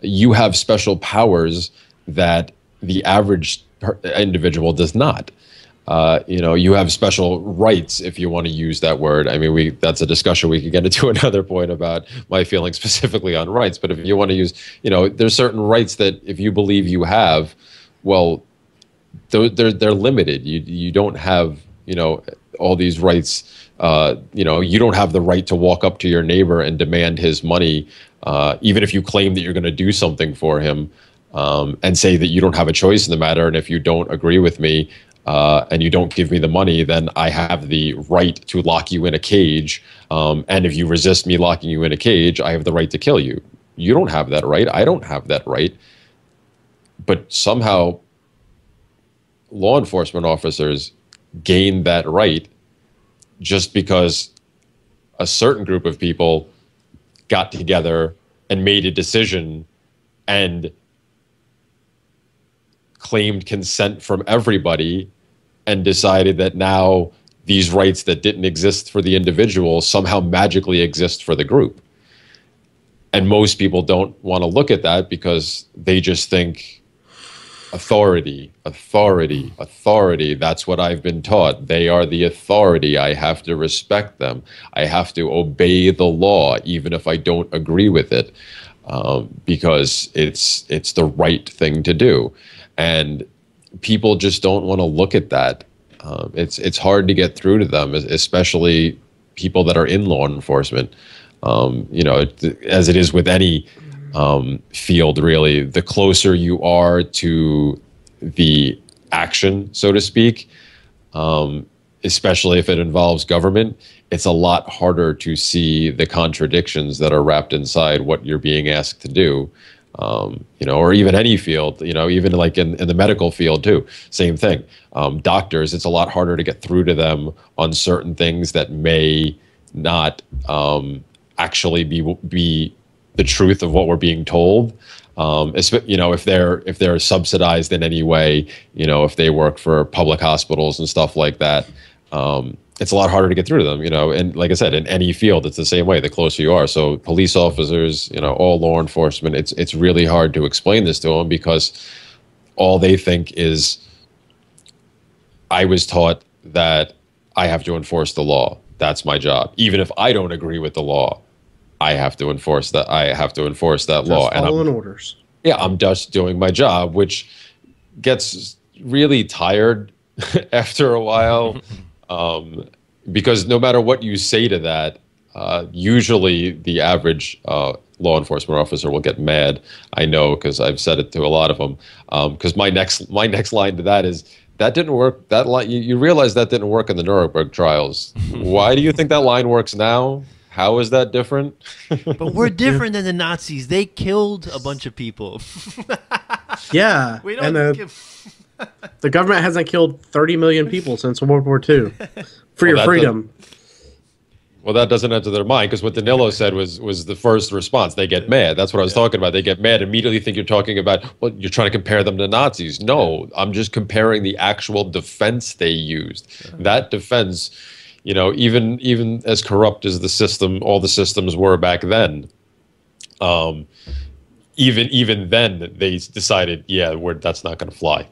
you have special powers that the average individual does not uh, you know, you have special rights if you want to use that word. I mean, we that's a discussion we could get into another point about my feelings specifically on rights. But if you want to use, you know, there's certain rights that if you believe you have, well, they're they're, they're limited. You you don't have you know all these rights. Uh, you know, you don't have the right to walk up to your neighbor and demand his money, uh, even if you claim that you're going to do something for him. Um, and say that you don't have a choice in the matter. And if you don't agree with me, uh, and you don't give me the money, then I have the right to lock you in a cage. Um, and if you resist me locking you in a cage, I have the right to kill you. You don't have that right. I don't have that right. But somehow, law enforcement officers gain that right just because a certain group of people got together and made a decision and claimed consent from everybody and decided that now these rights that didn't exist for the individual somehow magically exist for the group. And most people don't want to look at that because they just think authority, authority, authority. That's what I've been taught. They are the authority. I have to respect them. I have to obey the law, even if I don't agree with it, um, because it's it's the right thing to do. And people just don't want to look at that. Um, it's it's hard to get through to them, especially people that are in law enforcement. Um, you know, as it is with any um, field, really, the closer you are to the action, so to speak, um, especially if it involves government, it's a lot harder to see the contradictions that are wrapped inside what you're being asked to do um, you know, or even any field, you know, even like in, in the medical field too, same thing. Um, doctors, it's a lot harder to get through to them on certain things that may not um, actually be be the truth of what we're being told. Um, you know, if they're if they're subsidized in any way, you know, if they work for public hospitals and stuff like that. Um, it's a lot harder to get through to them, you know. And like I said, in any field, it's the same way. The closer you are, so police officers, you know, all law enforcement, it's it's really hard to explain this to them because all they think is, I was taught that I have to enforce the law. That's my job. Even if I don't agree with the law, I have to enforce that. I have to enforce that just law. Following and orders. Yeah, I'm just doing my job, which gets really tired after a while, um, because no matter what you say to that, uh, usually the average uh, law enforcement officer will get mad. I know because I've said it to a lot of them. Because um, my next my next line to that is that didn't work. That line you, you realize that didn't work in the Nuremberg trials. Why do you think that line works now? How is that different? but we're different than the Nazis. They killed a bunch of people. yeah, we don't and the, give- the government hasn't killed 30 million people since World War II for Well, your freedom. Well, that doesn't enter their mind because what Danilo said was was the first response. They get mad. That's what I was talking about. They get mad immediately. Think you're talking about well, you're trying to compare them to Nazis. No, I'm just comparing the actual defense they used. That defense, you know, even even as corrupt as the system, all the systems were back then. Um, even even then they decided, yeah, we're, that's not going to fly.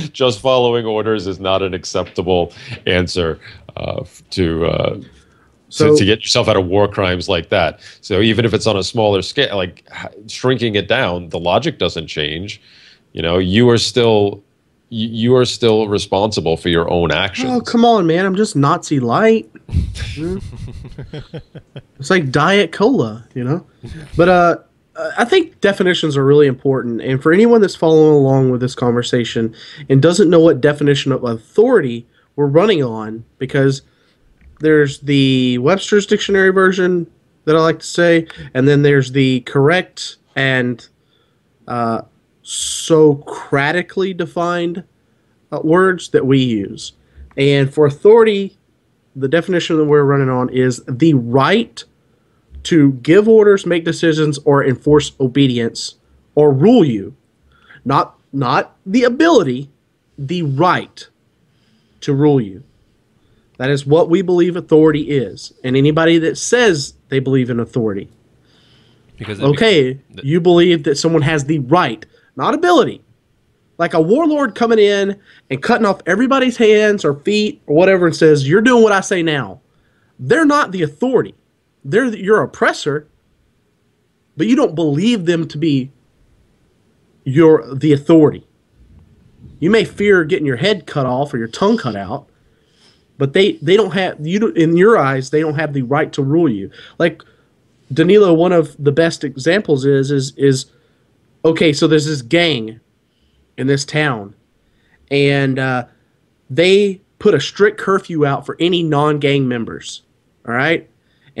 Just following orders is not an acceptable answer uh, to. Uh, So- to, to get yourself out of war crimes like that. So even if it's on a smaller scale, like shrinking it down, the logic doesn't change. You know, you are still you, you are still responsible for your own actions. Oh, come on, man. I'm just Nazi light. Hmm? it's like Diet Cola, you know? But uh, I think definitions are really important. And for anyone that's following along with this conversation and doesn't know what definition of authority we're running on, because there's the Webster's Dictionary version that I like to say, and then there's the correct and uh, Socratically defined uh, words that we use. And for authority, the definition that we're running on is the right to give orders, make decisions, or enforce obedience or rule you. Not not the ability, the right to rule you. That is what we believe authority is. And anybody that says they believe in authority, because okay, you believe that someone has the right, not ability. Like a warlord coming in and cutting off everybody's hands or feet or whatever and says, You're doing what I say now. They're not the authority. They're the, your oppressor, but you don't believe them to be your the authority. You may fear getting your head cut off or your tongue cut out, but they they don't have you don't- in your eyes they don't have the right to rule you. Like Danilo, one of the best examples is is is okay. So there's this gang in this town, and uh, they put a strict curfew out for any non-gang members. All right,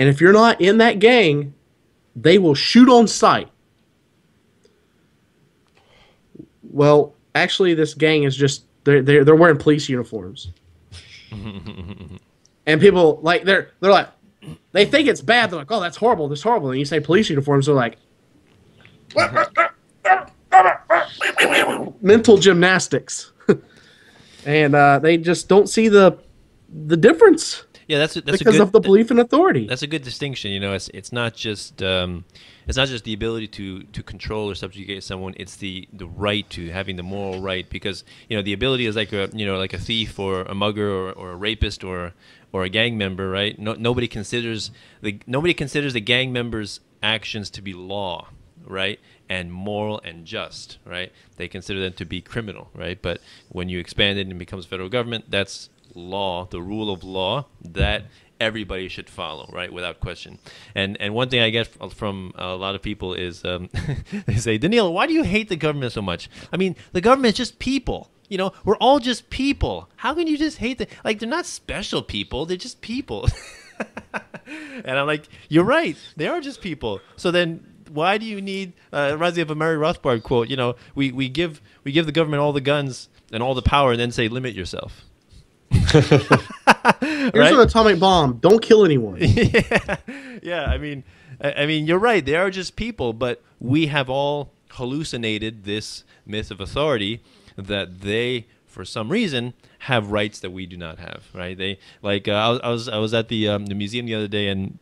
and if you're not in that gang, they will shoot on sight. Well, actually, this gang is just they're they're, they're wearing police uniforms, and people like they're they're like they think it's bad. They're like, oh, that's horrible. That's horrible. And you say police uniforms, they're like mental gymnastics, and uh, they just don't see the the difference yeah, that's a- that's a because good, of the belief in authority. That's a good distinction. You know, it's it's not just um, it's not just the ability to to control or subjugate someone. It's the the right to having the moral right because you know the ability is like a you know like a thief or a mugger or, or a rapist or or a gang member, right? No, nobody considers the nobody considers the gang member's actions to be law, right? And moral and just, right? They consider them to be criminal, right? But when you expand it and it becomes federal government, that's law, the rule of law that everybody should follow, right, without question. And and one thing I get from a lot of people is um, they say, Danilo, why do you hate the government so much? I mean, the government is just people. You know, we're all just people. How can you just hate the like? They're not special people. They're just people. and I'm like, you're right. They are just people. So then. Why do you need? Uh, reminds me of a Murray Rothbard quote. You know, we, we give we give the government all the guns and all the power, and then say limit yourself. Here's right? an atomic bomb. Don't kill anyone. yeah, yeah. I mean, I, mean, you're right. They are just people, but we have all hallucinated this myth of authority that they, for some reason, have rights that we do not have. Right? They like uh, I, was, I was I was at the um, the museum the other day and.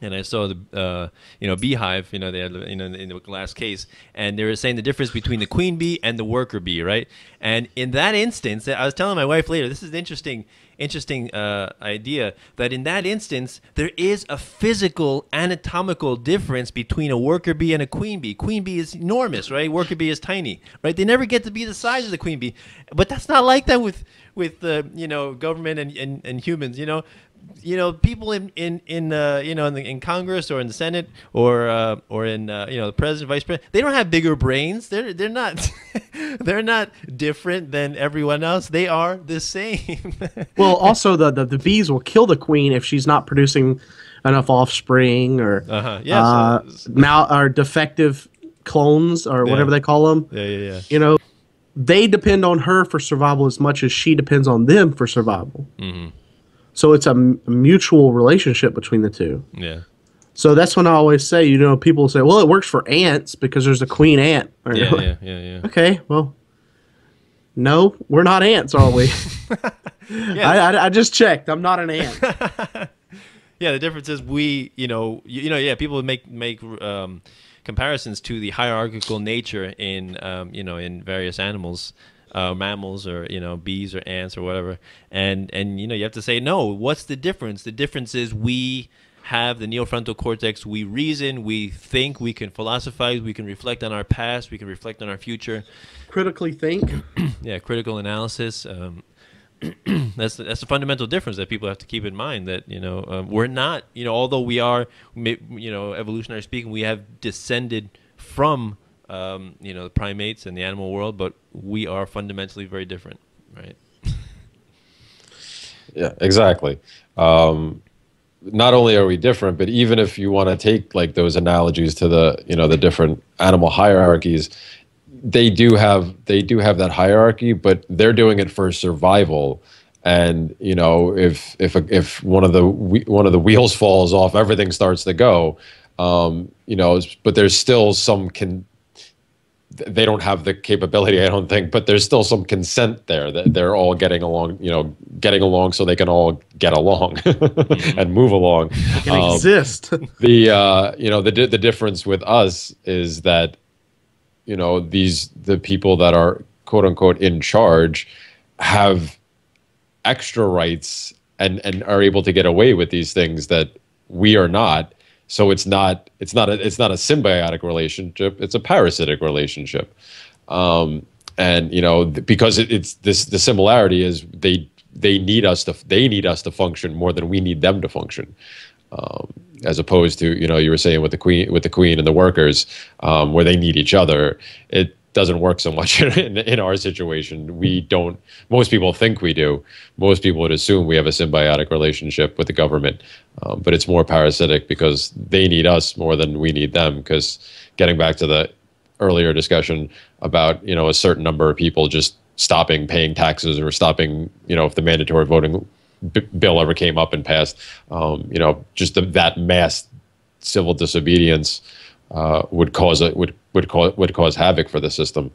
And I saw the uh, you know beehive. You know they had you know in the glass case, and they were saying the difference between the queen bee and the worker bee, right? And in that instance, I was telling my wife later, this is an interesting, interesting uh, idea that in that instance there is a physical anatomical difference between a worker bee and a queen bee. Queen bee is enormous, right? Worker bee is tiny, right? They never get to be the size of the queen bee, but that's not like that with with uh, you know government and, and, and humans. You know, you know, people in in in uh, you know in, the, in Congress or in the Senate or uh, or in uh, you know the president, vice president, they don't have bigger brains. They're they're not they're not different than everyone else. They are the same. well, also the, the the bees will kill the queen if she's not producing enough offspring or Uh-huh. Yeah, uh, so- mal or defective clones or whatever they call them. yeah, yeah, yeah. You know, they depend on her for survival as much as she depends on them for survival. Mhm. So it's a mutual relationship between the two. Yeah. So that's when I always say, you know, people say, well, it works for ants because there's a queen ant. Or- Yeah, yeah, yeah, yeah. okay, well, no, we're not ants, are we? Yeah. I, I, I just checked. I'm not an ant. Yeah, the difference is we, you know, you, you know, yeah, people make make um, comparisons to the hierarchical nature in, um, you know, in various animals, uh, mammals, or you know, bees or ants or whatever, and and you know, you have to say no. What's the difference? The difference is we have the neofrontal cortex. We reason, we think, we can philosophize, we can reflect on our past, we can reflect on our future. Critically think. Yeah, critical analysis. Um, that's the, that's the fundamental difference that people have to keep in mind. That you know um, we're not you know although we are you know evolutionary speaking we have descended from um, you know the primates and the animal world, but we are fundamentally very different, right? Yeah, exactly. Um, not only are we different, but even if you want to take like those analogies to the you know the different animal hierarchies, they do have they do have that hierarchy, but they're doing it for survival. And you know, if if if one of the one of the wheels falls off, everything starts to go. Um, you know, but there's still some can they don't have the capability, I don't think, but there's still some consent there that they're all getting along, you know, getting along so they can all get along and move along. Can Um, exist. the uh, you know the the difference with us is that you know these the people that are quote unquote in charge have extra rights and and are able to get away with these things that we are not so it's not it's not a it's not a symbiotic relationship it's a parasitic relationship. Um and you know because it, it's this the similarity is they they need us to they need us to function more than we need them to function. Um, as opposed to you know you were saying with the queen with the queen and the workers um, where they need each other it doesn't work so much in, in our situation. We don't most people think we do. Most people would assume we have a symbiotic relationship with the government um, but it's more parasitic because they need us more than we need them. Because getting back to the earlier discussion about you know a certain number of people just stopping paying taxes or stopping you know if the mandatory voting b- bill ever came up and passed um, you know just the, that mass civil disobedience uh, would cause a, would would cause would cause havoc for the system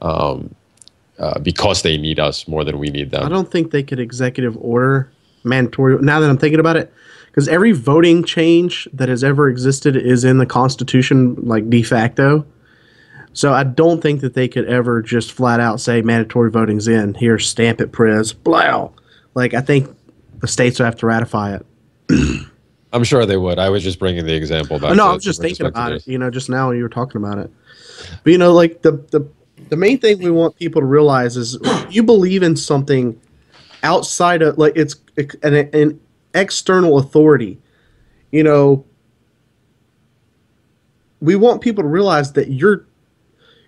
um, uh, because they need us more than we need them. I don't think they could executive order mandatory. Now that I'm thinking about it, because every voting change that has ever existed is in the Constitution, like de facto. So I don't think that they could ever just flat out say mandatory voting's in. Here, stamp it, Prez. Blow. Like I think the states would have to ratify it. I'm sure they would. I was just bringing the example back. No, I was just thinking about it. You know, just now you were talking about it. But you know, like the the the main thing we want people to realize is you believe in something outside of like it's an, an external authority. You know, we want people to realize that you're.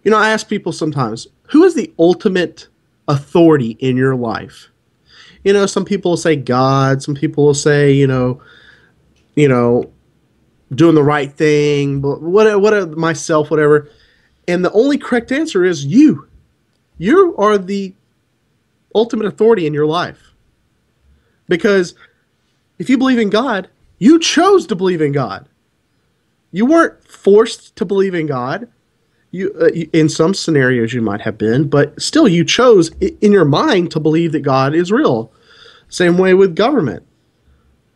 You know, I ask people sometimes, who is the ultimate authority in your life? You know, some people will say God. Some people will say, you know, you know, doing the right thing, what, what, myself, whatever. And the only correct answer is you. You are the ultimate authority in your life. Because if you believe in God, you chose to believe in God. You weren't forced to believe in God. You, uh, you- in some scenarios, you might have been, but still, you chose in your mind to believe that God is real. Same way with government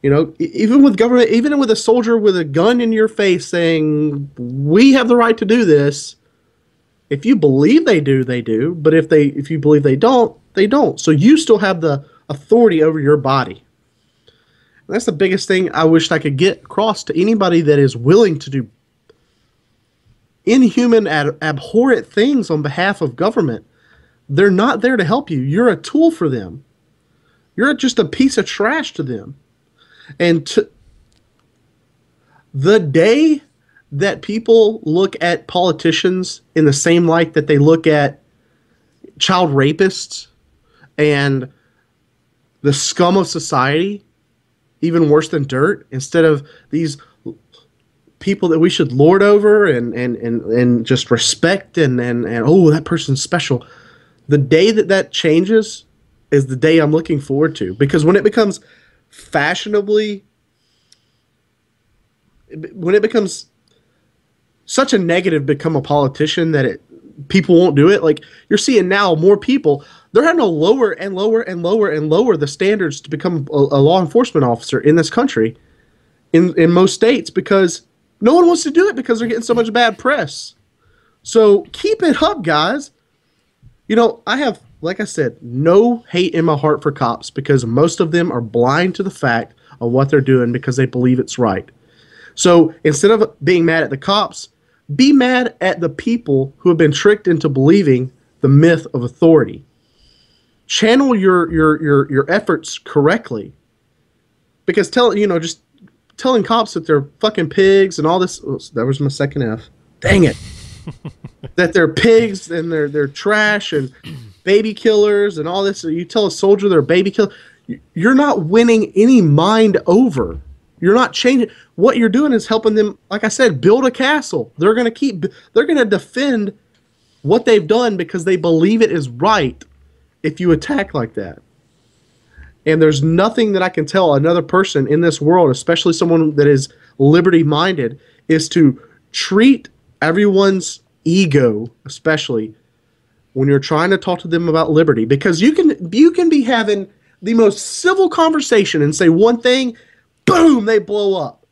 You know, even with government, even with a soldier with a gun in your face saying, "We have the right to do this." If you believe they do, they do. But if they, if you believe they don't, they don't. So you still have the authority over your body. And that's the biggest thing I wish I could get across to anybody that is willing to do inhuman, abhorrent things on behalf of government. They're not there to help you. You're a tool for them. You're just a piece of trash to them. And to, the day that people look at politicians in the same light that they look at child rapists and the scum of society, even worse than dirt, instead of these people that we should lord over and and and, and just respect and, and and oh that person's special. The day that that changes is the day i'm looking forward to because when it becomes fashionably when it becomes such a negative become a politician that it people won't do it like you're seeing now more people they're having to lower and lower and lower and lower the standards to become a, a law enforcement officer in this country in in most states because no one wants to do it because they're getting so much bad press. So keep it up, guys. You know, I have, like I said, no hate in my heart for cops because most of them are blind to the fact of what they're doing because they believe it's right. So instead of being mad at the cops, be mad at the people who have been tricked into believing the myth of authority. Channel your your your your efforts correctly. Because tell you know just telling cops that they're fucking pigs and all this. That was my second F. Dang it. that they're pigs and they're they're trash and baby killers and all this. You tell a soldier they're a baby killer. You're not winning any mind over. You're not changing. What you're doing is helping them, like I said, build a castle. They're gonna keep. They're gonna defend what they've done because they believe it is right. If you attack like that. And there's nothing that I can tell another person in this world, especially someone that is liberty minded, is to treat everyone's ego, especially when you're trying to talk to them about liberty, because you can you can be having the most civil conversation and say one thing, boom, they blow up.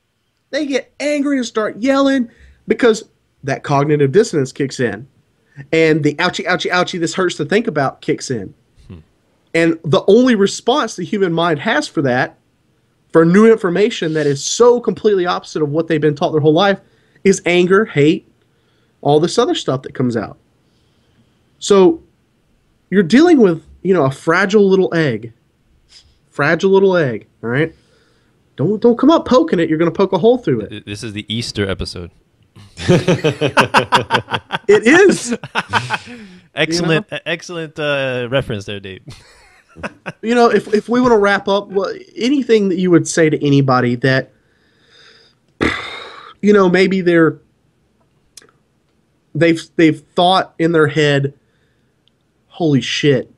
They get angry and start yelling because that cognitive dissonance kicks in. And the ouchie, ouchie, ouchie, this hurts to think about kicks in. Hmm. And the only response the human mind has for that, for new information that is so completely opposite of what they've been taught their whole life, is anger, hate, all this other stuff that comes out. So you're dealing with, you know, a fragile little egg. Fragile little egg, all right? Don't don't come up poking it, you're going to poke a hole through it. This is the Easter episode. It is. Excellent, excellent uh, reference there, Dave. you know, if if we want to wrap up, well, anything that you would say to anybody that, you know, maybe they're they've they've thought in their head, holy shit,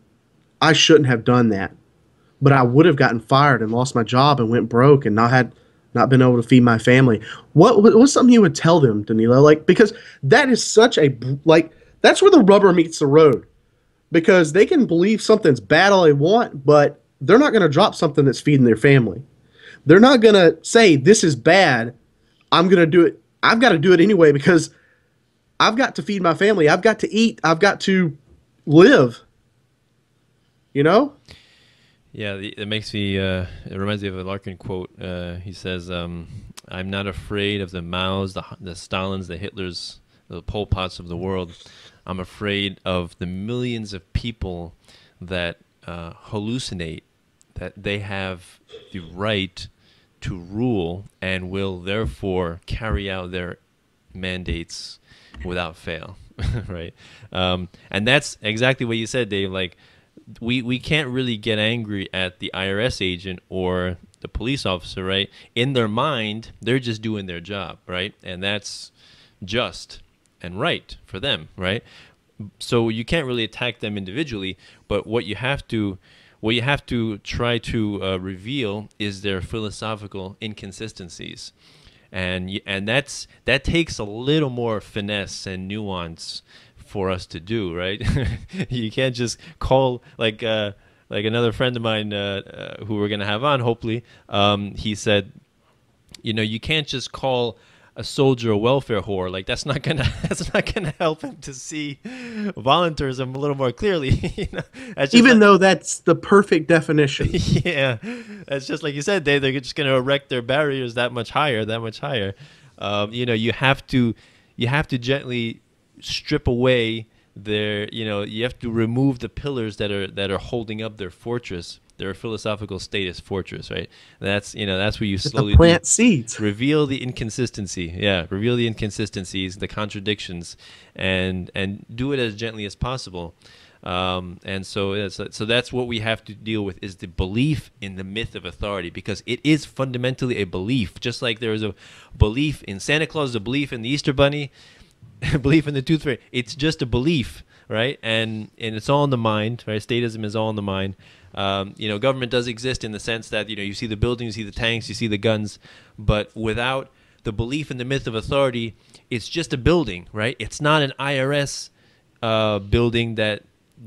I shouldn't have done that, but I would have gotten fired and lost my job and went broke and not had not been able to feed my family. What what's something you would tell them, Danilo? Like because that is such a like that's where the rubber meets the road because they can believe something's bad all they want, but they're not going to drop something that's feeding their family. They're not going to say, This is bad. I'm going to do it. I've got to do it anyway because I've got to feed my family. I've got to eat. I've got to live. You know? Yeah, it makes me. Uh, it reminds me of a Larken quote. Uh, he says, um, "I'm not afraid of the Mao's, the, the Stalins, the Hitlers, the Pol Pots of the world. I'm afraid of the millions of people that uh, hallucinate that they have the right to rule and will therefore carry out their mandates without fail, right? Um, and that's exactly what you said, Dave. Like, we we can't really get angry at the IRS agent or the police officer, right? In their mind, they're just doing their job, right? And that's just and right for them, right? So you can't really attack them individually, but what you have to what you have to try to uh, reveal is their philosophical inconsistencies. And and that's that takes a little more finesse and nuance for us to do, right? you can't just call like uh, like another friend of mine uh, uh, who we're gonna have on, hopefully, um, he said, you know, you can't just call a soldier a welfare whore. Like that's not gonna that's not gonna help him to see voluntarism a little more clearly. you know, Even like, though that's the perfect definition. yeah, it's just like you said. They they're just gonna erect their barriers that much higher, that much higher. Um, you know, you have to you have to gently strip away their you know you have to remove the pillars that are that are holding up their fortress their philosophical status fortress right? That's you know that's where you slowly plant seeds. Reveal the inconsistency. Yeah reveal the inconsistencies the contradictions and and do it as gently as possible. Um, and so so that's what we have to deal with is the belief in the myth of authority because it is fundamentally a belief. Just like there is a belief in santa claus a belief in the easter bunny belief in the tooth fairy. It's just a belief right? And and it's all in the mind right? Statism is all in the mind um, you know, government does exist in the sense that you know you see the buildings, you see the tanks, you see the guns, but without the belief in the myth of authority, it's just a building, right? It's not an IRS uh, building that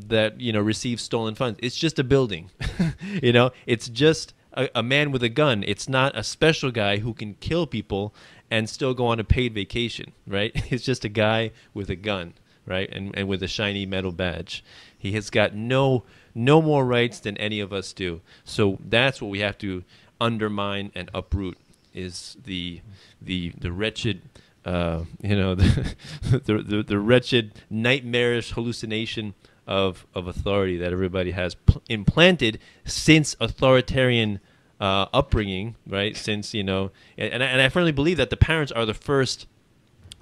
that you know receives stolen funds. It's just a building, you know. It's just a, a man with a gun. It's not a special guy who can kill people and still go on a paid vacation, right? It's just a guy with a gun, right? And and with a shiny metal badge. He has got no no more rights than any of us do. So that's what we have to undermine and uproot is the the the wretched uh, you know the, the, the the wretched nightmarish hallucination of of authority that everybody has pl- implanted since authoritarian uh, upbringing, right? Since you know, and and I firmly believe that the parents are the first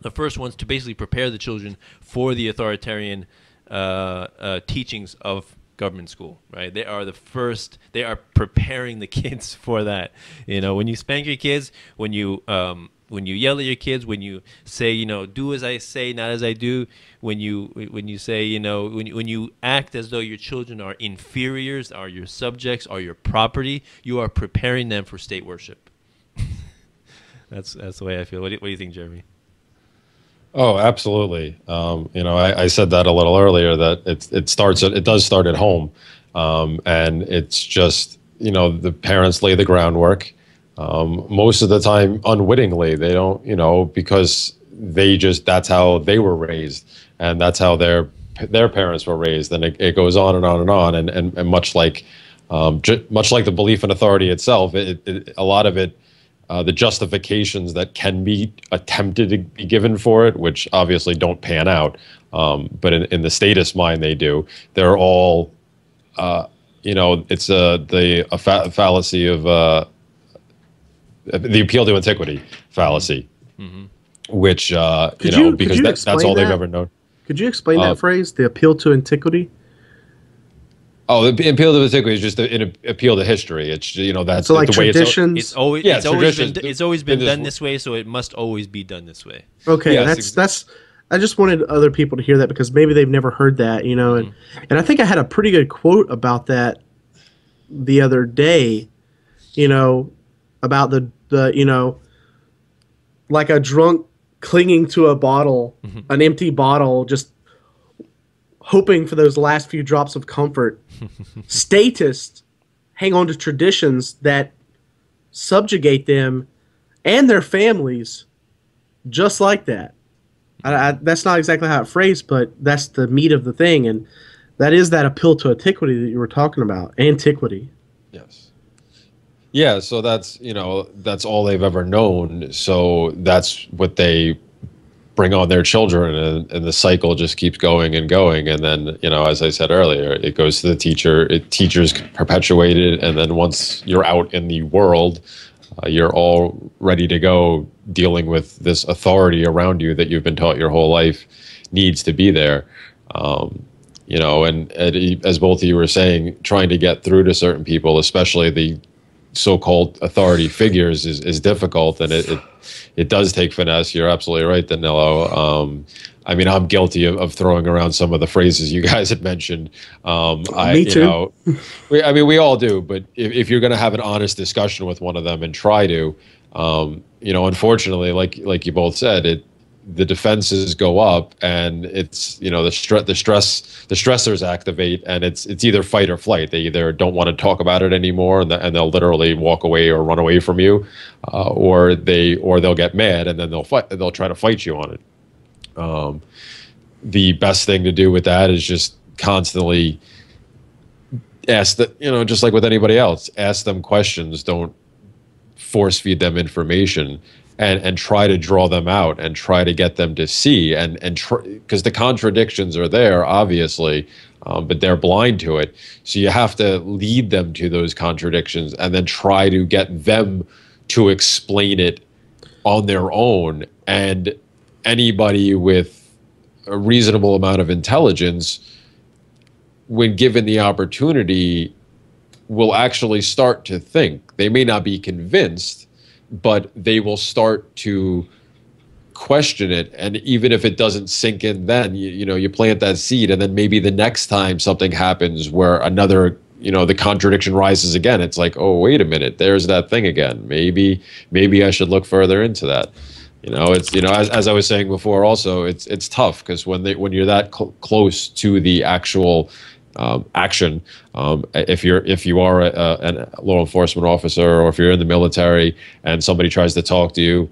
the first ones to basically prepare the children for the authoritarian uh, uh, teachings of government school, right? They are the first. They are preparing the kids for that. You know, when you spank your kids, when you um, when you yell at your kids, when you say, you know, do as I say, not as I do, when you when you say, you know, when you, when you act as though your children are inferiors, are your subjects, are your property, you are preparing them for state worship. that's that's the way I feel. What do, what do you think, Jeremy? Oh, absolutely. Um, you know, I, I, said that a little earlier that it it starts at, it does start at home, um, and it's just you know the parents lay the groundwork. Um, most of the time, unwittingly, they don't you know because they just that's how they were raised, and that's how their their parents were raised, and it, it goes on and on and on, and and, and much like um, ju- much like the belief in authority itself, it, it, a lot of it uh, the justifications that can be attempted to be given for it, which obviously don't pan out, um, but in, in, the statist mind they do. They're all, uh, you know, it's a the a fa- fallacy of uh, the appeal to antiquity fallacy, mm-hmm. which uh, you know you, because you that, that's all that? they've ever known. Could you explain that uh, phrase, the appeal to antiquity? Oh, the appeal to the antiquity is just an appeal to history. It's you know that's so like the way traditions. It's, always yeah, it's always been it's always been done this way, so it must always be done this way. Okay, yes, that's exactly. that's. I just wanted other people to hear that because maybe they've never heard that, you know, and mm-hmm. and I think I had a pretty good quote about that the other day, you know, about the the you know, like a drunk clinging to a bottle, mm-hmm. an empty bottle, just hoping for those last few drops of comfort. Statists hang on to traditions that subjugate them and their families just like that. I, I, that's not exactly how it phrased, but that's the meat of the thing, and that is that appeal to antiquity that you were talking about. Antiquity. Yes. Yeah, so that's you know that's all they've ever known. So that's what they bring on their children and, and, the cycle just keeps going and going. And then you know as i said earlier it goes to the teacher it teachers perpetuate it and then once you're out in the world uh, you're all ready to go dealing with this authority around you that you've been taught your whole life needs to be there. Um, you know and, and as both of you were saying trying to get through to certain people especially the so-called authority figures is, is difficult and it, it, it does take finesse. You're absolutely right danilo. Um, i mean i'm guilty of, of, throwing around some of the phrases you guys had mentioned. Um, I, Me too. You know, we, i mean we all do but if, if you're going to have an honest discussion with one of them and try to um, you know unfortunately like like you both said it the defenses go up and it's you know the stress the stress the stressors activate and it's it's either fight or flight. They either don't want to talk about it anymore and, the, and they'll literally walk away or run away from you uh, or they or they'll get mad and then they'll fight they'll try to fight you on it. Um, the best thing to do with that is just constantly ask that you know just like with anybody else ask them questions. Don't force feed them information and and try to draw them out and try to get them to see and and because the contradictions are there obviously um, but they're blind to it. So you have to lead them to those contradictions and then try to get them to explain it on their own. And anybody with a reasonable amount of intelligence when given the opportunity will actually start to think. They may not be convinced but they will start to question it. And even if it doesn't sink in then you, you know you plant that seed and then maybe the next time something happens where another you know the contradiction rises again it's like oh wait a minute there's that thing again. Maybe maybe i should look further into that. You know it's you know as, as i was saying before also it's it's tough because when they when you're that cl- close to the actual um, action. Um, if you're if you are a, a, a, law enforcement officer or if you're in the military and somebody tries to talk to you,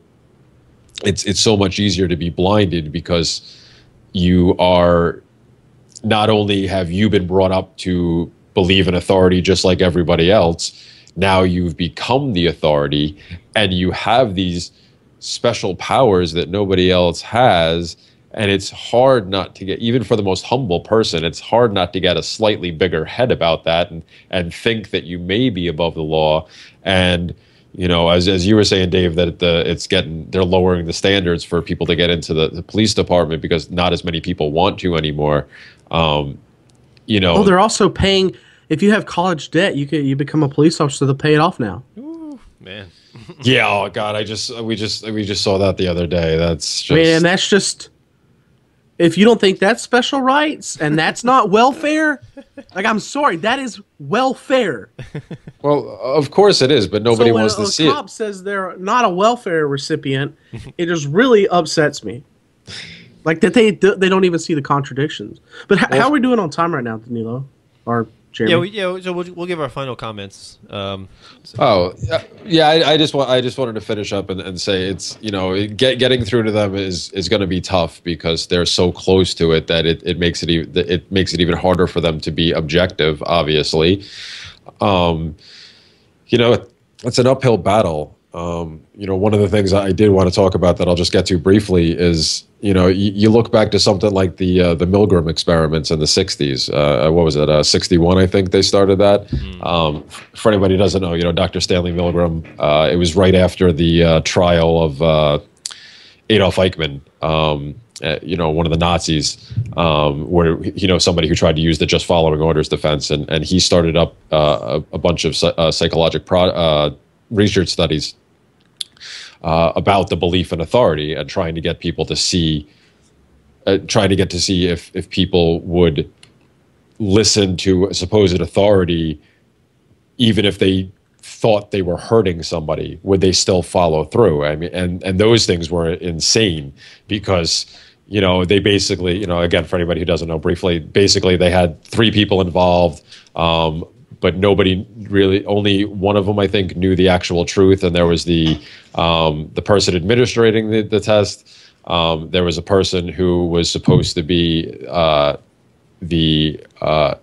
it's it's so much easier to be blinded because you are not only have you been brought up to believe in authority just like everybody else, now you've become the authority and you have these special powers that nobody else has and it's hard not to get even for the most humble person it's hard not to get a slightly bigger head about that and and think that you may be above the law. And you know as, as you were saying dave that the it's getting they're lowering the standards for people to get into the, the police department because not as many people want to anymore. Um, you know. Oh they're also paying if you have college debt you can you become a police officer they'll pay it off now. Ooh, man. Yeah oh god i just we just we just saw that the other day. That's just I mean, and that's just if you don't think that's special rights and that's not welfare, like I'm sorry, that is welfare. Well, of course it is, but nobody so wants to see it. When a cop says they're not a welfare recipient, it just really upsets me. Like that they they don't even see the contradictions. But well, how are we doing on time right now, Danilo? Or Jeremy? Yeah, we, yeah. So we'll, we'll give our final comments. Um, so. Oh, yeah. I, I, just want I just wanted to finish up and, and say it's you know get, getting through to them is is going to be tough because they're so close to it that it, it makes it even it makes it even harder for them to be objective. Obviously, um, you know it's an uphill battle. Um, you know, one of the things I did want to talk about that I'll just get to briefly is, you know, you, you look back to something like the uh, the Milgram experiments in the '60s. Uh, what was it? Uh, '61, I think they started that. Mm. Um, for anybody who doesn't know, you know, Dr. Stanley Milgram. Uh, it was right after the uh, trial of uh, Adolf Eichmann. Um, you know, one of the Nazis, um, where you know somebody who tried to use the just following orders defense, and and he started up a, a, bunch of psychological pro, research studies uh, about the belief in authority and trying to get people to see, uh, trying to get to see if if people would listen to a supposed authority, even if they thought they were hurting somebody, would they still follow through? I mean, and and those things were insane because you know they basically you know again for anybody who doesn't know briefly basically they had three people involved um, but nobody really only one of them i think knew the actual truth. And there was the um, the person administrating the, the test. Um, there was a person who was supposed to be uh, the uh,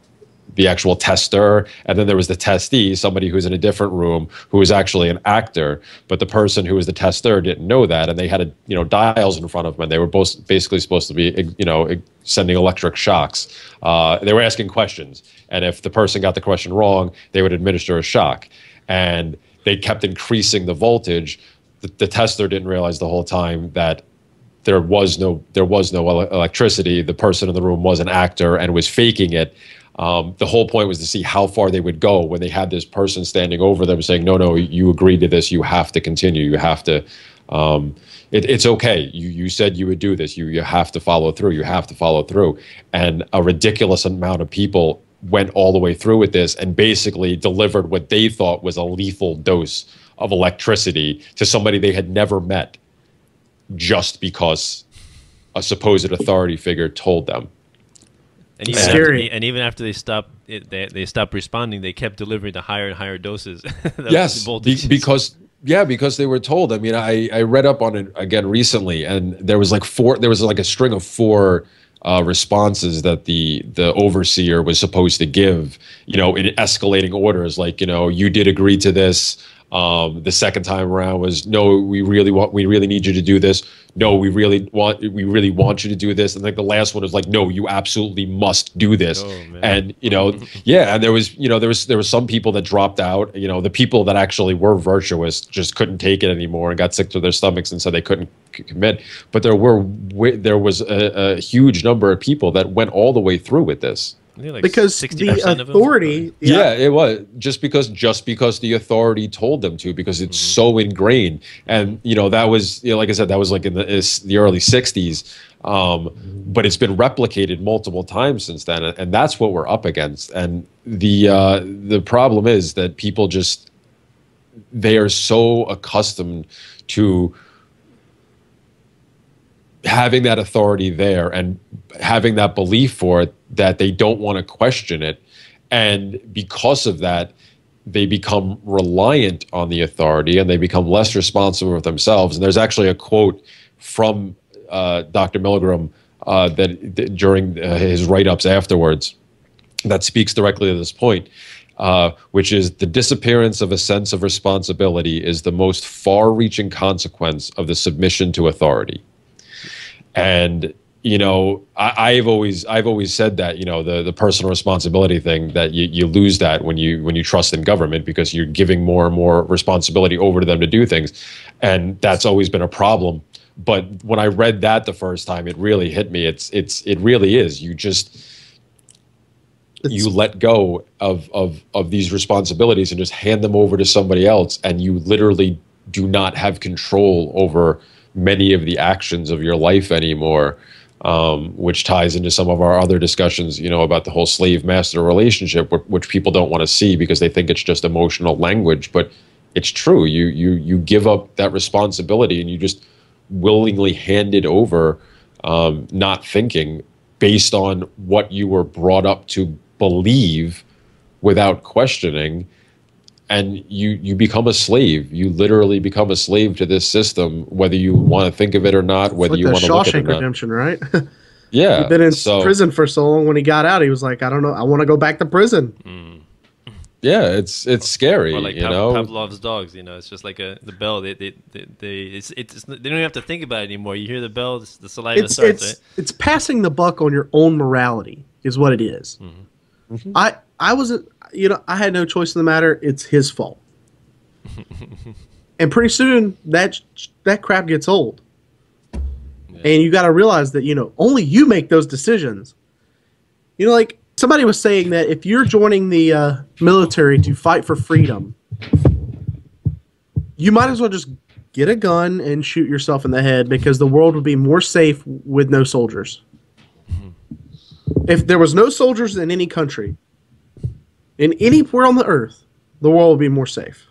the actual tester, and then there was the testee, somebody who's in a different room who was actually an actor. But the person who was the tester didn't know that, and they had a, you know dials in front of them, and they were both basically supposed to be you know sending electric shocks. Uh, they were asking questions, and if the person got the question wrong, they would administer a shock, and they kept increasing the voltage. The, the tester didn't realize the whole time that there was no there was no electricity. The person in the room was an actor and was faking it um, the whole point was to see how far they would go when they had this person standing over them saying, "No, no, you agreed to this. You have to continue. You have to. Um, it, it's okay. You you said you would do this. You you have to follow through. You have to follow through." And a ridiculous amount of people went all the way through with this and basically delivered what they thought was a lethal dose of electricity to somebody they had never met, just because a supposed authority figure told them. And even, Scary. after, and even after they stopped, it, they, they stopped responding. They kept delivering the higher and higher doses. Yes, be- because yeah, because they were told. I mean, I I read up on it again recently, and there was like four. There was like a string of four uh, responses that the the overseer was supposed to give. You know, in escalating orders, like you know, you did agree to this. Um, the second time around was no, we really want, we really need you to do this. No, we really want, we really want you to do this. And like the last one was like, no, you absolutely must do this. Oh, and you know, yeah, and there was, you know, there was there was some people that dropped out. You know, the people that actually were virtuous just couldn't take it anymore and got sick to their stomachs and so they couldn't c- commit. But there were there was a, a huge number of people that went all the way through with this. I think like because 60% the of them- authority Yeah. it was. Just because just because the authority told them to because it's so ingrained, and you know that was you know like I said that was like in the the early '60s, um, but it's been replicated multiple times since then, and, and that's what we're up against. And the uh, the problem is that people just they are so accustomed to having that authority there and having that belief for it that they don't want to question it and because of that they become reliant on the authority and they become less responsible with themselves and there's actually a quote from uh, dr milgram uh, that, during uh, his write-ups afterwards that speaks directly to this point, uh, which is the disappearance of a sense of responsibility is the most far reaching consequence of the submission to authority. And you know, I, I've always I've always said that you know the the personal responsibility thing that you, you lose that when you when you trust in government because you're giving more and more responsibility over to them to do things, and that's always been a problem. But when I read that the first time, it really hit me. It's it's it really is. You just you let go of of of these responsibilities and just hand them over to somebody else and you literally do not have control over many of the actions of your life anymore um, which ties into some of our other discussions you know about the whole slave master relationship wh- which people don't want to see because they think it's just emotional language but it's true. You you you give up that responsibility and you just willingly hand it over um, not thinking based on what you were brought up to believe without questioning and you you become a slave you literally become a slave to this system whether you want to think of it or not whether like you want to look at it Shawshank or not Redemption, right? yeah He'd been in so prison for so long. When he got out, he was like, "I don't know, I want to go back to prison." yeah it's it's scary or like you Pav- know Pavlov's dogs. You know, it's just like a the bell. They they they, they it's, it's they don't even have to think about it anymore. You hear the bell, the, the saliva It's starts. it's right? it's passing the buck on your own morality is what it is. Mm-hmm. I I wasn't, you know, I had no choice in the matter. It's his fault. and pretty soon that that crap gets old. And you got to realize that you know only you make those decisions. You know, like somebody was saying that if you're joining the uh, military to fight for freedom, you might as well just get a gun and shoot yourself in the head because the world would be more safe with no soldiers. If there was no soldiers in any country, in anywhere on the earth, the world would be more safe.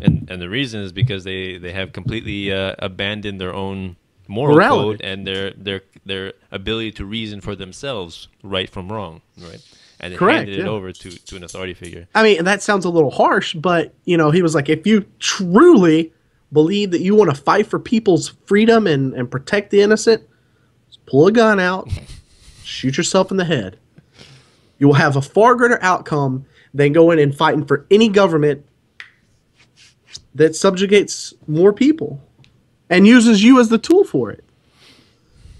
and and the reason is because they they have completely uh, abandoned their own moral Morality. code and their their their ability to reason for themselves right from wrong right and they Correct, handed it over to to an authority figure I mean, that sounds a little harsh, but you know, he was like, if you truly believe that you want to fight for people's freedom and, and protect the innocent, just pull a gun out, shoot yourself in the head. You will have a far greater outcome than going and fighting for any government that subjugates more people and uses you as the tool for it.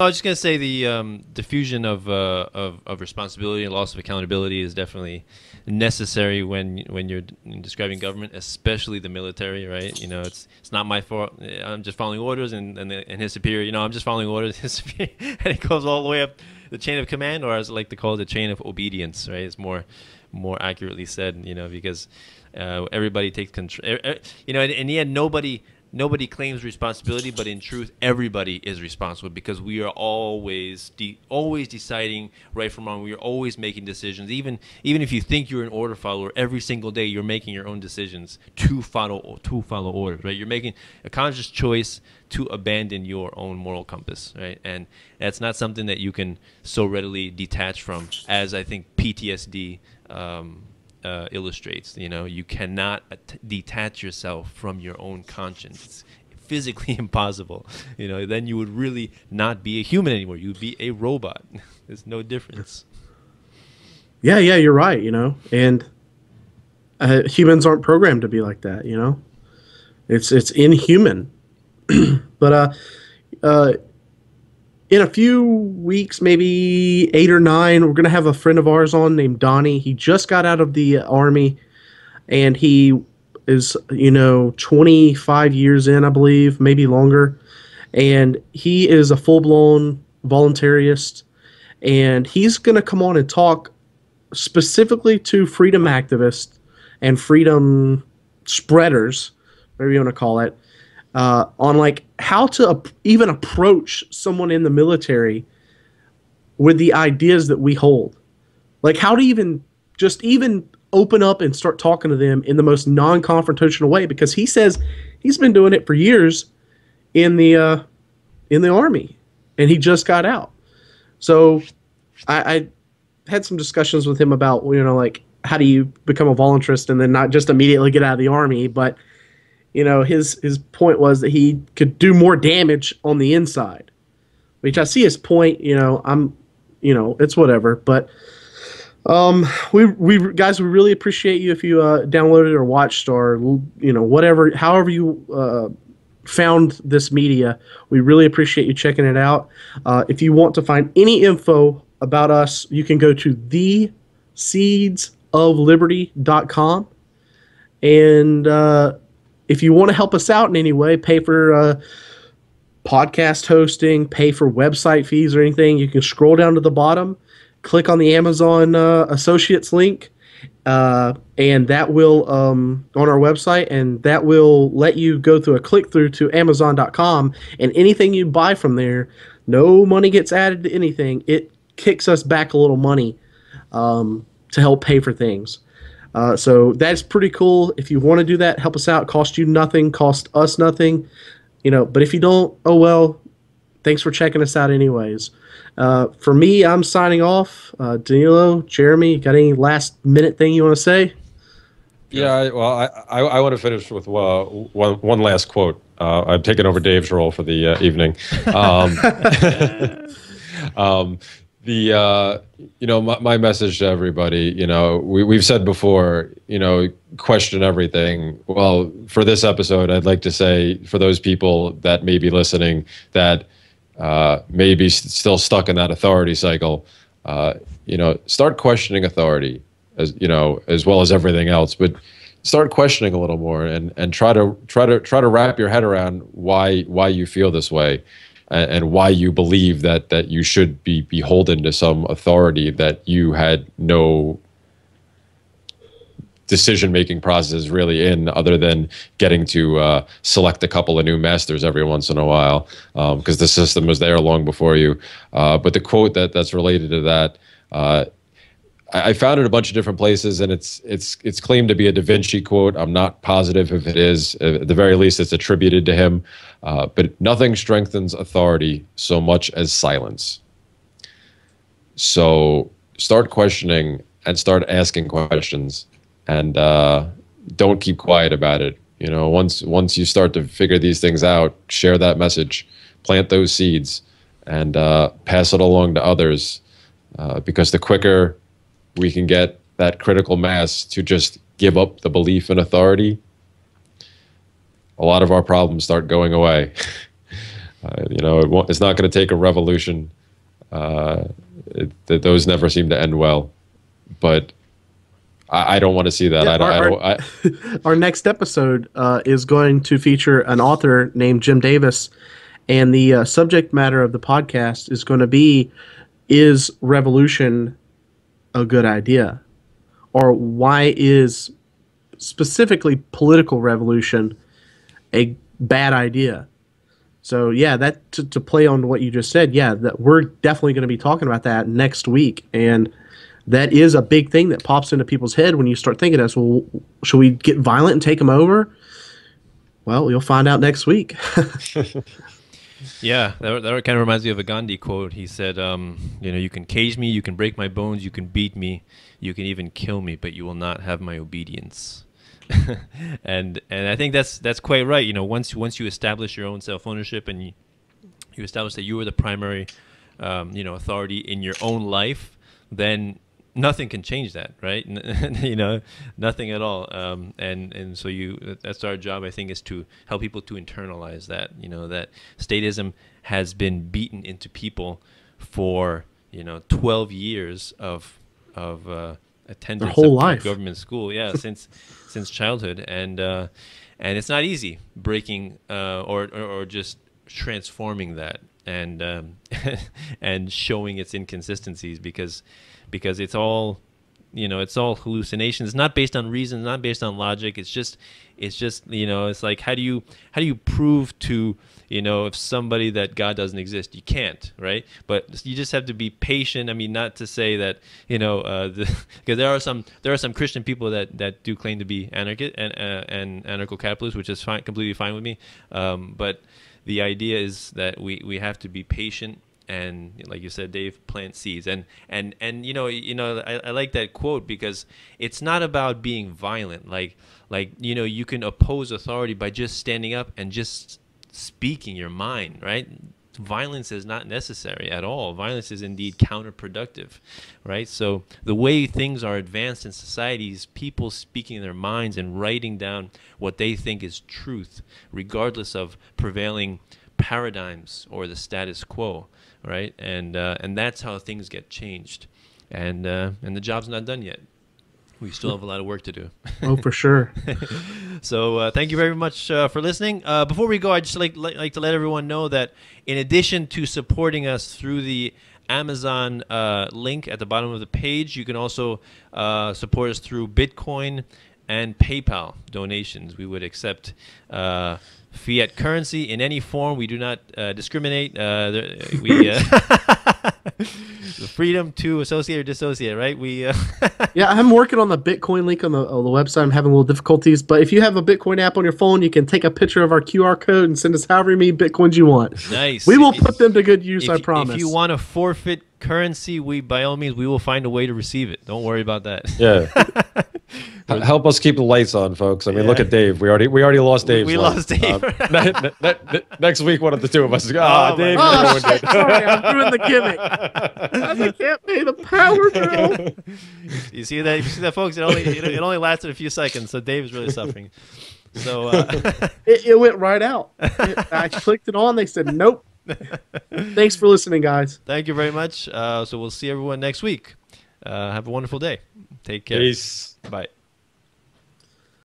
I was just gonna say the um, diffusion of, uh, of of responsibility and loss of accountability is definitely necessary when when you're describing government, especially the military. Right? You know, it's it's not my fault. I'm just following orders, and and, the, and his superior. You know, I'm just following orders. His superior, and it goes all the way up the chain of command, or as I like to call it, the chain of obedience. Right? It's more more accurately said. You know, because uh, everybody takes control. You know, in, in the end, nobody nobody claims responsibility, but in truth, everybody is responsible because we are always de- always deciding right from wrong. We are always making decisions. Even even if you think you're an order follower, every single day you're making your own decisions to follow to follow orders. Right? You're making a conscious choice to abandon your own moral compass. Right? And that's not something that you can so readily detach from, as I think PTSD. Um, uh, illustrates. You know, you cannot detach yourself from your own conscience. It's physically impossible. You know, then you would really not be a human anymore. You'd be a robot. There's no difference. Yeah, yeah, you're right. You know, and uh, humans aren't programmed to be like that. You know, it's it's inhuman. but uh, uh, in a few weeks, maybe eight or nine, we're gonna have a friend of ours on named Donnie. He just got out of the army, and he is you know 25 years in, I believe, maybe longer, and he is a full blown voluntarist, and he's gonna come on and talk specifically to freedom activists and freedom spreaders, whatever you want to call it, uh, on like how to ap- even approach someone in the military with the ideas that we hold. Like how to even just even open up and start talking to them in the most non-confrontational way because he says he's been doing it for years in the uh, in the army and he just got out. So I, I had some discussions with him about you know like how do you become a voluntarist and then not just immediately get out of the army but you know his his point was that he could do more damage on the inside which i see his point you know i'm you know it's whatever but um we we guys we really appreciate you if you uh downloaded or watched or you know whatever however you uh found this media we really appreciate you checking it out. Uh, if you want to find any info about us you can go to the seedsofliberty.com and uh, if you want to help us out in any way pay for uh, podcast hosting pay for website fees or anything you can scroll down to the bottom click on the amazon uh, associates link uh, and that will um, on our website and that will let you go through a click through to amazon.com and anything you buy from there no money gets added to anything. It kicks us back a little money um, to help pay for things uh, so that's pretty cool. If you want to do that help us out. Cost you nothing cost us nothing you know but if you don't oh well thanks for checking us out anyways. Uh, for me i'm signing off. Uh, danilo jeremy got any last minute thing you want to say? Yeah, I, well, I, I, I want to finish with uh, one, one last quote. Uh, I'm taking over Dave's role for the uh, evening. Um, um, the uh, you know my, my message to everybody, you know, we, we've said before, you know, question everything. Well, for this episode, I'd like to say for those people that may be listening that uh, may be s- still stuck in that authority cycle, uh, you know, start questioning authority as you know, as well as everything else, but start questioning a little more and, and try to try to try to wrap your head around why why you feel this way and, and why you believe that that you should be beholden to some authority that you had no decision making process really in other than getting to uh, select a couple of new masters every once in a while because the system was there long before you. Uh, but the quote that that's related to that uh, I found it a bunch of different places, and it's it's it's claimed to be a Da Vinci quote. I'm not positive if it is. At the very least, it's attributed to him. Uh, but nothing strengthens authority so much as silence. So start questioning and start asking questions, and uh, don't keep quiet about it. You know, once once you start to figure these things out, share that message, plant those seeds, and uh, pass it along to others. Uh, because the quicker we can get that critical mass to just give up the belief in authority, a lot of our problems start going away. uh, you know, it won't, it's not going to take a revolution. Uh, it, th- those never seem to end well, but I, I don't want to see that. Yeah, I don't. I our- don't I, our next episode uh, is going to feature an author named Jim Davis, and the uh, subject matter of the podcast is going to be: Is revolution a good idea, or why is specifically political revolution a bad idea. So yeah, that to, to play on what you just said, yeah, that we're definitely going to be talking about that next week, and that is a big thing that pops into people's head when you start thinking as well. Should we get violent and take them over? Well, you'll find out next week. Yeah, that, that kind of reminds me of a Gandhi quote. He said, um, "You know, you can cage me, you can break my bones, you can beat me, you can even kill me, but you will not have my obedience." and and I think that's that's quite right. You know, once once you establish your own self ownership and you, you establish that you are the primary, um, you know, authority in your own life, then nothing can change that, right? you know, nothing at all. Um, and and so you that's our job, I think, is to help people to internalize that. You know, that statism has been beaten into people for you know 12 years of of uh, attendance whole of life. government school. Yeah, since since childhood, and uh, and it's not easy breaking uh, or, or or just transforming that and um, and showing its inconsistencies because because it's all you know it's all hallucinations not based on reason not based on logic. It's just it's just you know it's like how do you how do you prove to you know if somebody that god doesn't exist? You can't right? But you just have to be patient. I mean not to say that you know uh, because there are some there are some christian people that that do claim to be anarchist and uh, and anarcho-capitalists which is fine completely fine with me. Um, but the idea is that we we have to be patient and like you said dave plant seeds. And and and you know you know I, I like that quote because it's not about being violent. Like like you know you can oppose authority by just standing up and just speaking your mind right violence is not necessary at all violence is indeed counterproductive right so the way things are advanced in societies people speaking their minds and writing down what they think is truth regardless of prevailing paradigms or the status quo right? And uh, and that's how things get changed, and uh, and the job's not done yet. We still have a lot of work to do. oh, for sure. so uh, thank you very much uh, for listening. Uh, before we go, I'd just like, like like to let everyone know that in addition to supporting us through the Amazon uh, link at the bottom of the page, you can also support us through Bitcoin and PayPal donations. We would accept uh, fiat currency in any form. We do not uh, discriminate. Uh, there, we uh, the freedom to associate or dissociate, right? We uh, yeah, I'm working on the Bitcoin link on the, on the website. I'm having a little difficulties, but if you have a Bitcoin app on your phone, you can take a picture of our QR code and send us however many bitcoins you want. Nice. We will put them to good use. If, I promise. If you want to forfeit currency, we by all means we will find a way to receive it. Don't worry about that. Yeah. Help us keep the lights on, folks. I mean, yeah. look at Dave. We already we already lost Dave. We, lost Dave. Um, ne- ne- ne- next week, one of the two of us is going. Oh, oh Dave, oh, sorry, I'm doing the gimmick. I can't pay the power bill. you see that? You see that, folks? It only it, it only lasted a few seconds, so Dave is really suffering. So uh, it, it, went right out. It, I clicked it on. They said nope. Thanks for listening, guys. Thank you very much. Uh, so we'll see everyone next week. Uh, have a wonderful day. Take care. Peace. Bye.